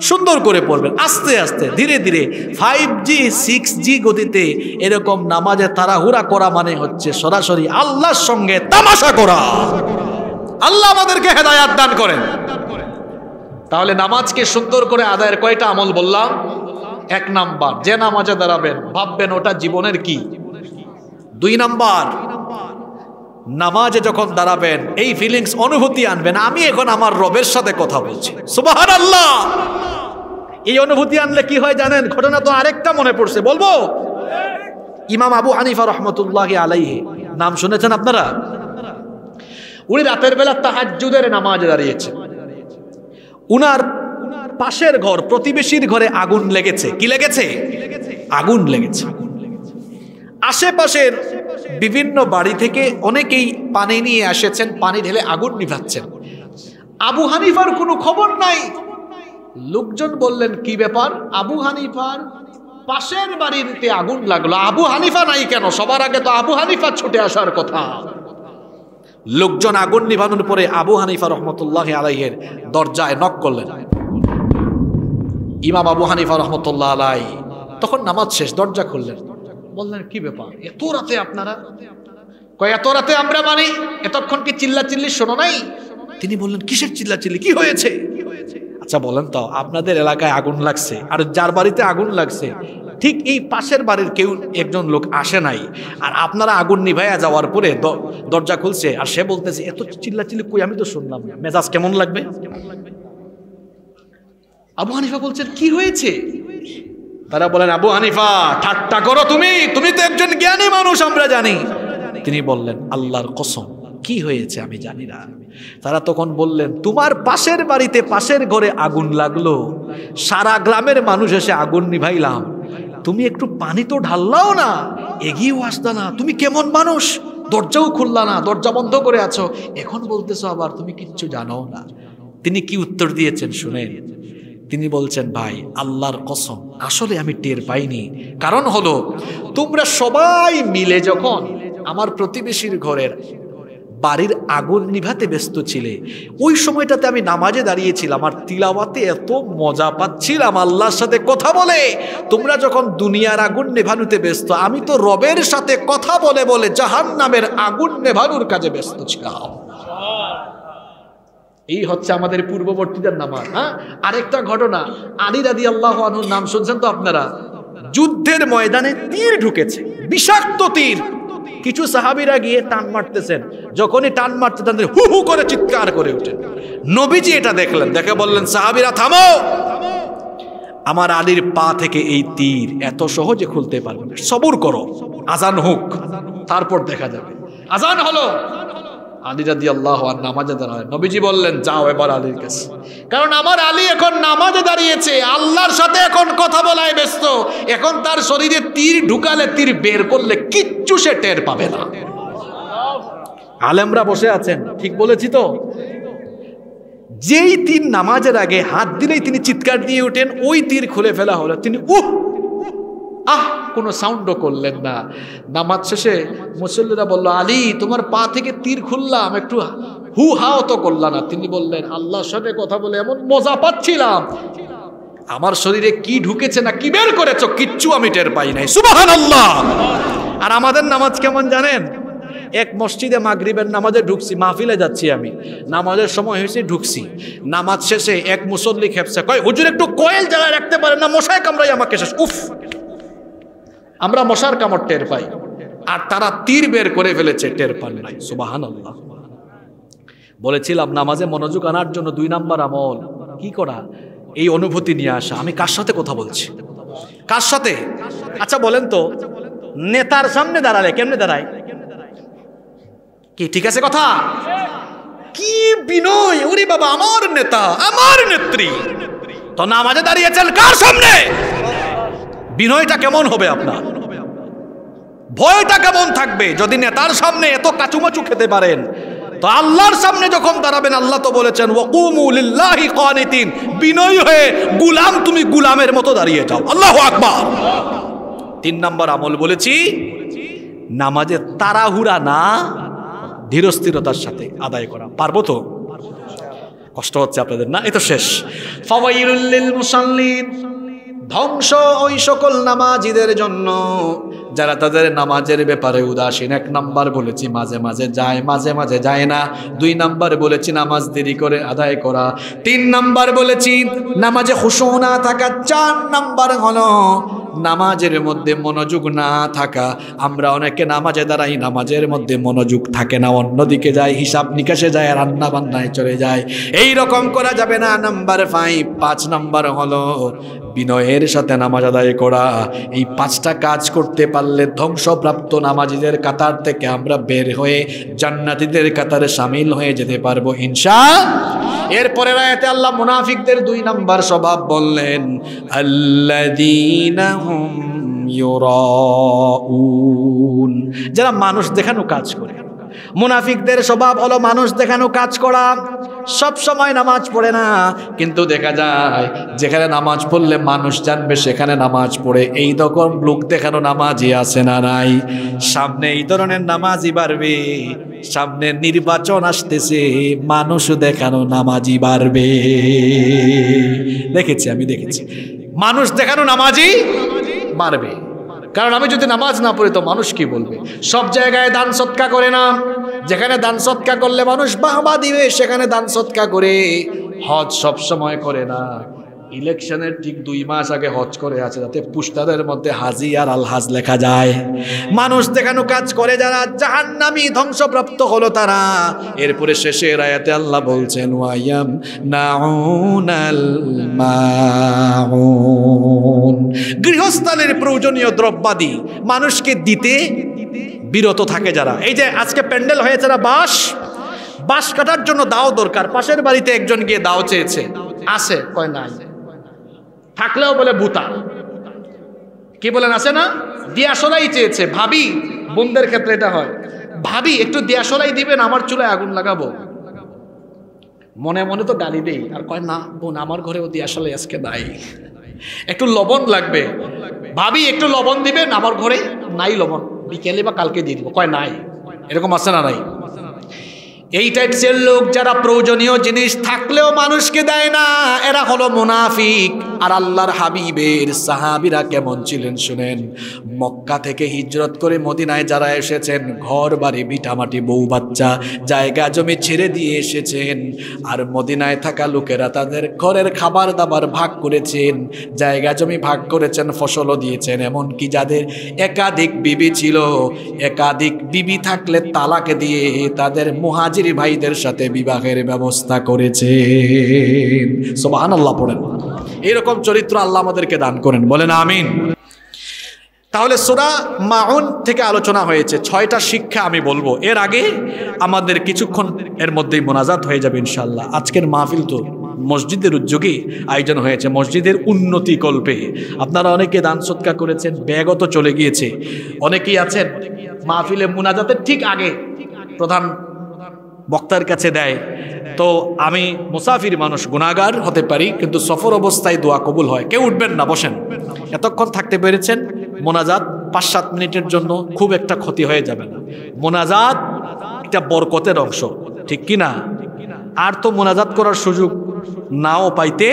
সুন্দর করে পড়বেন। আস্তে আস্তে, ধীরে ধীরে। ফাইভ জি সিক্স জি গতিতে এরকম নামাজে তাড়াহুড়া করা মানে হচ্ছে সরাসরি আল্লাহর সঙ্গে তামাশা করা। আল্লাহ আমাদেরকে হেদায়াত দান করেন। তাহলে নামাজকে সুন্দর করে আদায়ের কয়টা আমল বললাম? এক নাম্বার, যে নামাজে দাঁড়াবেন, ভাববেন ওটা জীবনের কি? দুই নাম্বার নামাজে যখন দাঁড়াবেন, এই ফিলিংস অনুভূতি আনবেন। আমি এখন আমার রবের সাথে কথা বলছি। সুবাহান আল্লাহ এই অনুভূতি আনলে কি হয় জানেন? ঘটনা তো আরেকটা মনে পড়ছে। বলব? ইমাম আবু হানিফা রহমতুল্লাহ আলাইহি। নাম শুনেছেন আপনারা? উনি রাতের বেলা তাহাজ্জুদের নামাজে দাঁড়িয়েছে। উনার পাশের ঘর, প্রতিবেশীর ঘরে আগুন লেগেছে। কি লেগেছে? আগুন লেগেছে। আশেপাশের বিভিন্ন বাড়ি থেকে অনেকেই পানি নিয়ে এসেছেন, পানি ঢেলে আগুন নিভাচ্ছেন। আবু হানিফার কোনো খবর নাই। লোকজন বললেন, কি ব্যাপার? আবু হানিফার পাশের বাড়িতে আগুন লাগল। আবু হানিফা নাই কেন? সবার আগে তো আবু হানিফা ছুটে আসার কথা। লোকজন আগুন নিভানোর পরে আবু হানিফা রহমতুল্লাহ আলাইহের দরজায় নক করলেন। ইমাম আবু হানিফা রহমতুল্লাহ আলাই তখন নামাজ শেষ, দরজা খুললেন। বললেন, কি ব্যাপার? এত রাতে আপনারা? কয়, এত রাতে আমরা মানে এতক্ষণ কি চিল্লা চিল্লি শোনো নাই? তিনি বললেন, কিসের চিল্লা চিল্লি কি হয়েছে? আচ্ছা বলেন তো, আপনাদের এলাকায় আগুন লাগছে, আর যার বাড়িতে আগুন লাগছে, ঠিক এই পাশের বাড়ির কেউ একজন লোক আসে নাই, আর আপনারা আগুন নিভাইয়া যাওয়ার পরে দরজা খুলছে, আর সে বলতেছে, এত চিল্লা চিল্লি কই? আমি তো শুনলাম না, মেজাজ কেমন লাগবে? আবু হানিফা বলছেন, কি হয়েছে? তারা বলেন, আবু হানিফা, ঠাট্টা করো তুমি। তুমি তো একজন জ্ঞানী মানুষ, আমরা জানি। তিনি বললেন, আল্লাহর কসম, কি হয়েছে আমি জানি না। তারা তখন বললেন, তোমার পাশের বাড়িতে পাশের ঘরে আগুন লাগল। সারা গ্রামের মানুষ এসে আগুন নিভাইলাম। তুমি একটু পানি তো ঢাললাও না, এগিয়েও আসতা না। তুমি কেমন মানুষ? দরজাও খুললা না, দরজা বন্ধ করে আছো। এখন বলতেছো আবার, তুমি কিচ্ছু জানো না। তিনি কি উত্তর দিয়েছেন শুনেন? তিনি বলছেন, ভাই, আল্লাহর কসম, আসলে আমি টের পাইনি। কারণ হলো, তোমরা সবাই মিলে যখন আমার প্রতিবেশীর ঘরের বাড়ির আগুন নিভাতে ব্যস্ত ছিলে, ওই সময়টাতে আমি নামাজে দাঁড়িয়েছিলাম আর তিলাওয়াতে এত মজা পাচ্ছিলাম, আল্লাহর সাথে কথা বলে। তোমরা যখন দুনিয়ার আগুন নেভানুতে ব্যস্ত, আমি তো রবের সাথে কথা বলে বলে জাহান নামের আগুন নেভানুর কাজে ব্যস্ত ছিলাম। এই হচ্ছে আমাদের পূর্ববর্তীদের নামাজ হ্যাঁ? আরেকটা ঘটনা, আলী রাদি আল্লাহ আনুর নাম শুনছেন তো আপনারা? যুদ্ধের ময়দানে তীর ঢুকেছে, বিষাক্ত তীর। কিছু সাহাবিরা গিয়ে টান মারতেছেন, যখনই টান মারতে তাদের হু হু করে চিৎকার করে ওঠেন নবীজি এটা দেখলেন, দেখে বললেন, সাহাবিরা, থামো! আমার আলীর পা থেকে এই তীর এত সহজে খুলতে পারবে সবুর করো আজান হোক। তারপর দেখা যাবে। আজান হলো। আলী রাদি আল্লাহ আর নামাজে দাঁড়ায়। নবীজি বললেন, যাও এবার আলীর কাছে। কারণ আমার আলী এখন নামাজে দাঁড়িয়েছে, আল্লাহর সাথে এখন কথা বলায় ব্যস্ত। এখন তার শরীরে তীর ঢুকালে তীর বের করলে কিচ্ছু সে টের পাবে না। আলেমরা বসে আছেন, ঠিক বলেছি তো? যেই তীর নামাজের আগে হাত দিলেই তিনি চিৎকার দিয়ে ওঠেন ওই তীর খুলে ফেলা হলো। তিনি উহ, আহ কোনো সাউন্ডও করলেন না। নামাজ শেষে মুসল্লিরা বলল, আলী, তোমার পা থেকে তীর খুললাম, একটু হু হাও তো করলাম না। তিনি বললেন, আল্লাহর সাথে কথা বলে এমন মজা পাচ্ছিলাম। আমার শরীরে কি ঢুকেছে না কি বের করেছ, কিচ্ছু আমি টের পাই নাই। সুবাহান আল্লাহ আর আমাদের নামাজ কেমন জানেন? এক মসজিদে মাগরিবের নামাজে ঢুকছি, মাহফিলে যাচ্ছি আমি। নামাজের সময় হয়েছে, ঢুকছি। নামাজ শেষে এক মুসল্লি খেপছে, কয়, হুজুর, একটু কয়েল জায়গায় রাখতে পারেন না, মশায় কামড়াই আমাকে শেষ। উফ! আমরা মশার কামড় টের পাই। আর তারা তীর বের করে ফেলেছে, টের পান নাই। সুবাহান বলেছিলাম, নামাজে মনোযোগ আনার জন্য দুই নাম্বার আমল। কি করা? এই অনুভূতি নিয়ে আসা। আমি কার সাথে কথা বলছি? কার সাথে? আচ্ছা বলেন তো, নেতার সামনে দাঁড়ালে কেমনে দাঁড়ায়? কি, ঠিক আছে কথা? কি বিনয় ওরে বাবা, আমার নেতা, আমার নেত্রী। তো নামাজে দাঁড়িয়েছেন কার সামনে? বিনয়টা কেমন হবে আপনার? ভয়টা কেমন থাকবে যদি নেতার সামনে এত কাচুমাচু খেতে পারেন? তো আল্লাহর সামনে যখন দাঁড়াবেন, আল্লাহ তো বলেছেন ওয়াকুমুলিল্লাহি কানিতিন বিনয় হয়ে গুলাম, তুমি গুলামের মতো দাঁড়িয়ে যাও। আল্লাহু আকবার। তিন নম্বর আমল বলেছি, নামাজে তাড়াহুড়া না, ধীরস্থিরতার সাথে আদায় করা। পারব তো? কষ্ট হচ্ছে আপনাদের না? এ তো শেষ। ফাওয়াইলুল লিল মুসাল্লিন। ধ্বংস ওই সকল নামাজিদের জন্য। যারা তাদের নামাজের ব্যাপারে উদাসীন, এক নাম্বার বলেছি মাঝে মাঝে যায়, মাঝে মাঝে যায় না। দুই নাম্বার বলেছি নামাজ দেরি করে আদায় করা। তিন নাম্বার বলেছি নামাজে হুসো না থাকা চার নাম্বার হলো নামাজের মধ্যে মনোযোগ না থাকা, আমরা অনেকে নামাজে দাঁড়াই, নামাজের মধ্যে মনোযোগ থাকে না, অন্যদিকে যায়, হিসাব নিকাশে যায় রান্না বান্নায় চলে যায়। এই রকম করা যাবে না। নাম্বার ফাইভ পাঁচ নাম্বার হলো বিনয়ের সাথে নামাজ আদায় করা। এই পাঁচটা কাজ করতে পারলে ধ্বংসপ্রাপ্ত নামাজিদের কাতার থেকে আমরা বের হয়ে জান্নাতিদের কাতারে সামিল হয়ে যেতে পারব ইনশা এরপরে রায়তে আল্লাহ মুনাফিকদের দুই নাম্বার স্বভাব বললেন ইউরাউন যারা মানুষ দেখানো কাজ করে, মুনাফিকদের স্বভাব হলো মানুষ দেখানো কাজ করা। সব সময় নামাজ পড়ে না, কিন্তু দেখা যায় যেখানে নামাজ পড়লে মানুষ জানবে সেখানে নামাজ পড়ে। এই রকম লোক দেখানো নামাজই আছে না নাই। সামনে এই ধরনের নামাজই বাড়বে, সামনে নির্বাচন আসতেছে, মানুষ দেখানো নামাজই বাড়বে। দেখেছি, আমি দেখেছি। মানুষ দেখানো নামাজই মারবে। কারণ আমি যদি নামাজ না পড়ি তো মানুষ কি বলবে? সব জায়গায় দান সৎকা করে না। যেখানে দান সৎকা করলে মানুষ বাহবা দিবে সেখানে দান সৎকা করে হজ সব সময় করে না। ইলেকশনের ঠিক দুই মাস আগে হজ করে আছে, যাতে পুস্তাদের মধ্যে হাজি আর আলহাজ লেখা যায়। মানুষ দেখানো কাজ করে যারা জাহান্নামি ধ্বংসপ্রাপ্ত হলো তারা। এরপরে শেষে রায়াতে আল্লাহ বলছেন ওয়াইয়াম নাউনাল মাউন। গৃহস্থানের প্রয়োজনীয় দ্রব্যাদি মানুষকে দিতে বিরত থাকে যারা। এই যে আজকে প্যান্ডেল হয়েছে না বাস বাঁশ কাটার জন্য দাও দরকার। পাশের বাড়িতে একজন গিয়ে দাও চেয়েছে। আছে, কয় নাই? থাকলেও বলে ভূতা কি বলেন, আছে না? দিয়াশলাই চেয়েছে। ভাবি, বোনদের ক্ষেত্রে এটা হয়। ভাবি, একটু দিয়াশলাই দিবেন, আমার চুলায় আগুন লাগাবো। মনে মনে তো গালি দেই। আর কয়, না, বোন, আমার ঘরেও দিয়াশলাই আজকে নাই। একটু লবণ লাগবে। ভাবি, একটু লবণ দিবেন, আমার ঘরে নাই লবণ। বিকেলে বা কালকে দিয়ে দিব। কয়, নাই। এরকম আছে না নাই? এই টাইপসের লোক যারা প্রয়োজনীয় জিনিস থাকলেও মানুষকে দেয় না, এরা হলো মুনাফিক। আর আল্লাহর হাবিবের সাহাবিরা কেমন ছিলেন শুনেন? মক্কা থেকে হিজরত করে মদিনায় যারা এসেছেন ঘর বাড়ি ভিটামাটি বউ বাচ্চা, জায়গা জমি ছেড়ে দিয়ে এসেছেন। আর মদিনায় থাকা লোকেরা তাদের ঘরের খাবার দাবার ভাগ করেছেন, জায়গা জমি ভাগ করেছেন, ফসলও দিয়েছেন। এমনকি যাদের একাধিক বিবি ছিল, একাধিক বিবি থাকলে তালাকে দিয়ে তাদের মুহাজির ভাইদের সাথে বিবাহের ব্যবস্থা করেছেন। সোবাহান আল্লাহ পড়েন। এরকম চরিত্র আল্লাহ আমাদেরকে দান করেন। বলেন আমিন। তাহলে সোরা মাউন থেকে আলোচনা হয়েছে। ছয়টা শিক্ষা আমি বলব। এর আগে আমাদের কিছুক্ষণ এর মধ্যেই মোনাজাত হয়ে যাবে ইনশাল্লাহ আজকের মাহফিল তো মসজিদের উদ্যোগে আয়োজন হয়েছে। মসজিদের উন্নতি কল্পে। আপনারা অনেকে দান সৎকা করেছেন ব্যাগত চলে গিয়েছে। অনেকেই আছেন মাহফিলে মোনাজাতের ঠিক আগে প্রধান বক্তার কাছে দেয়, তো আমি মুসাফির মানুষ গুণাগার হতে পারি, কিন্তু সফর অবস্থায় দোয়া কবুল হয়। কেউ উঠবেন না, বসেন। এতক্ষণ থাকতে পেরেছেন, মোনাজাত পাঁচ সাত মিনিটের জন্য খুব একটা ক্ষতি হয়ে যাবে না। মোনাজাত একটা বরকতের অংশ, ঠিক কি না? আর তো মোনাজাত করার সুযোগ নাও পাইতে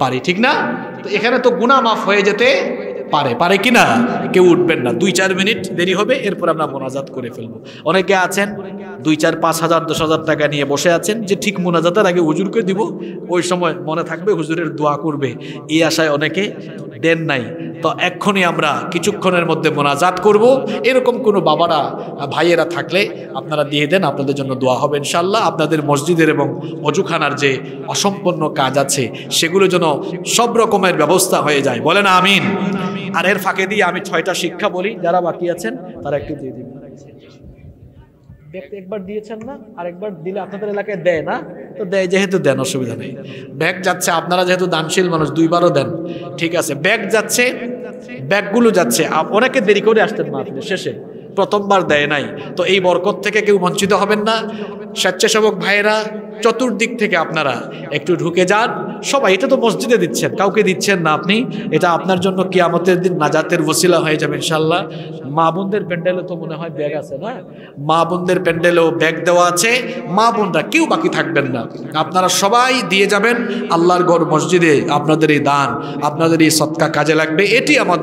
পারি, ঠিক না? তো এখানে তো গুণা মাফ হয়ে যেতে পারে পারে কি না কেউ উঠবেন না। দুই চার মিনিট দেরি হবে, এরপর আমরা মোনাজাত করে ফেলব। অনেকে আছেন, দুই চার, পাঁচ হাজার, দশ হাজার টাকা নিয়ে বসে আছেন যে ঠিক মোনাজাতের আগে হুজুরকে দিব, ওই সময় মনে থাকবে হুজুরের দোয়া করবে। এই আশায় অনেকে দেন নাই। তো এক্ষুনি আমরা কিছুক্ষণের মধ্যে মোনাজাত করব। এরকম কোনো বাবারা, ভাইয়েরা থাকলে আপনারা দিয়ে দেন, আপনাদের জন্য দোয়া হবে ইনশাল্লাহ আপনাদের মসজিদের এবং অজুখানার যে অসম্পন্ন কাজ আছে, সেগুলো যেন সব রকমের ব্যবস্থা হয়ে যায়। বলেন আমিন। আর এর ফাঁকে দিয়ে আমি ছয়টা শিক্ষা বলি যারা বাকি আছেন তারা একটু দিয়ে ব্যাগ একবার দিয়েছেন না আর একবার দিলে আপনাদের এলাকায় দেয় না? তো দেয় যেহেতু দেন অসুবিধা নেই। ব্যাগ যাচ্ছে আপনারা যেহেতু দানশীল মানুষ দুইবারও দেন। ঠিক আছে ব্যাগ যাচ্ছে ব্যাগগুলো যাচ্ছে। অনেকে দেরি করে আসতেন মাহফিলের শেষে। প্রথমবার দেয় নাই। তো এই বরকত থেকে কেউ বঞ্চিত হবেন না। স্বেচ্ছাসেবক ভাইয়েরা, চতুর্দিক থেকে আপনারা একটু ঢুকে যান। সবাই, এটা তো মসজিদে দিচ্ছেন, কাউকে দিচ্ছেন না আপনি। এটা আপনার জন্য কিয়ামতের দিন নাজাতের ওসিলা হয়ে যাবে ইনশাল্লাহ মা বোনদের প্যান্ডেলে তো মনে হয় ব্যাগ আছে না? মা বোনদের প্যান্ডেলেও ব্যাগ দেওয়া আছে। মা বোনরা কেউ বাকি থাকবেন না। আপনারা সবাই দিয়ে যাবেন। আল্লাহর গড় মসজিদে আপনাদের এই দান আপনাদের এই সৎকা কাজে লাগবে। এটি আমাদের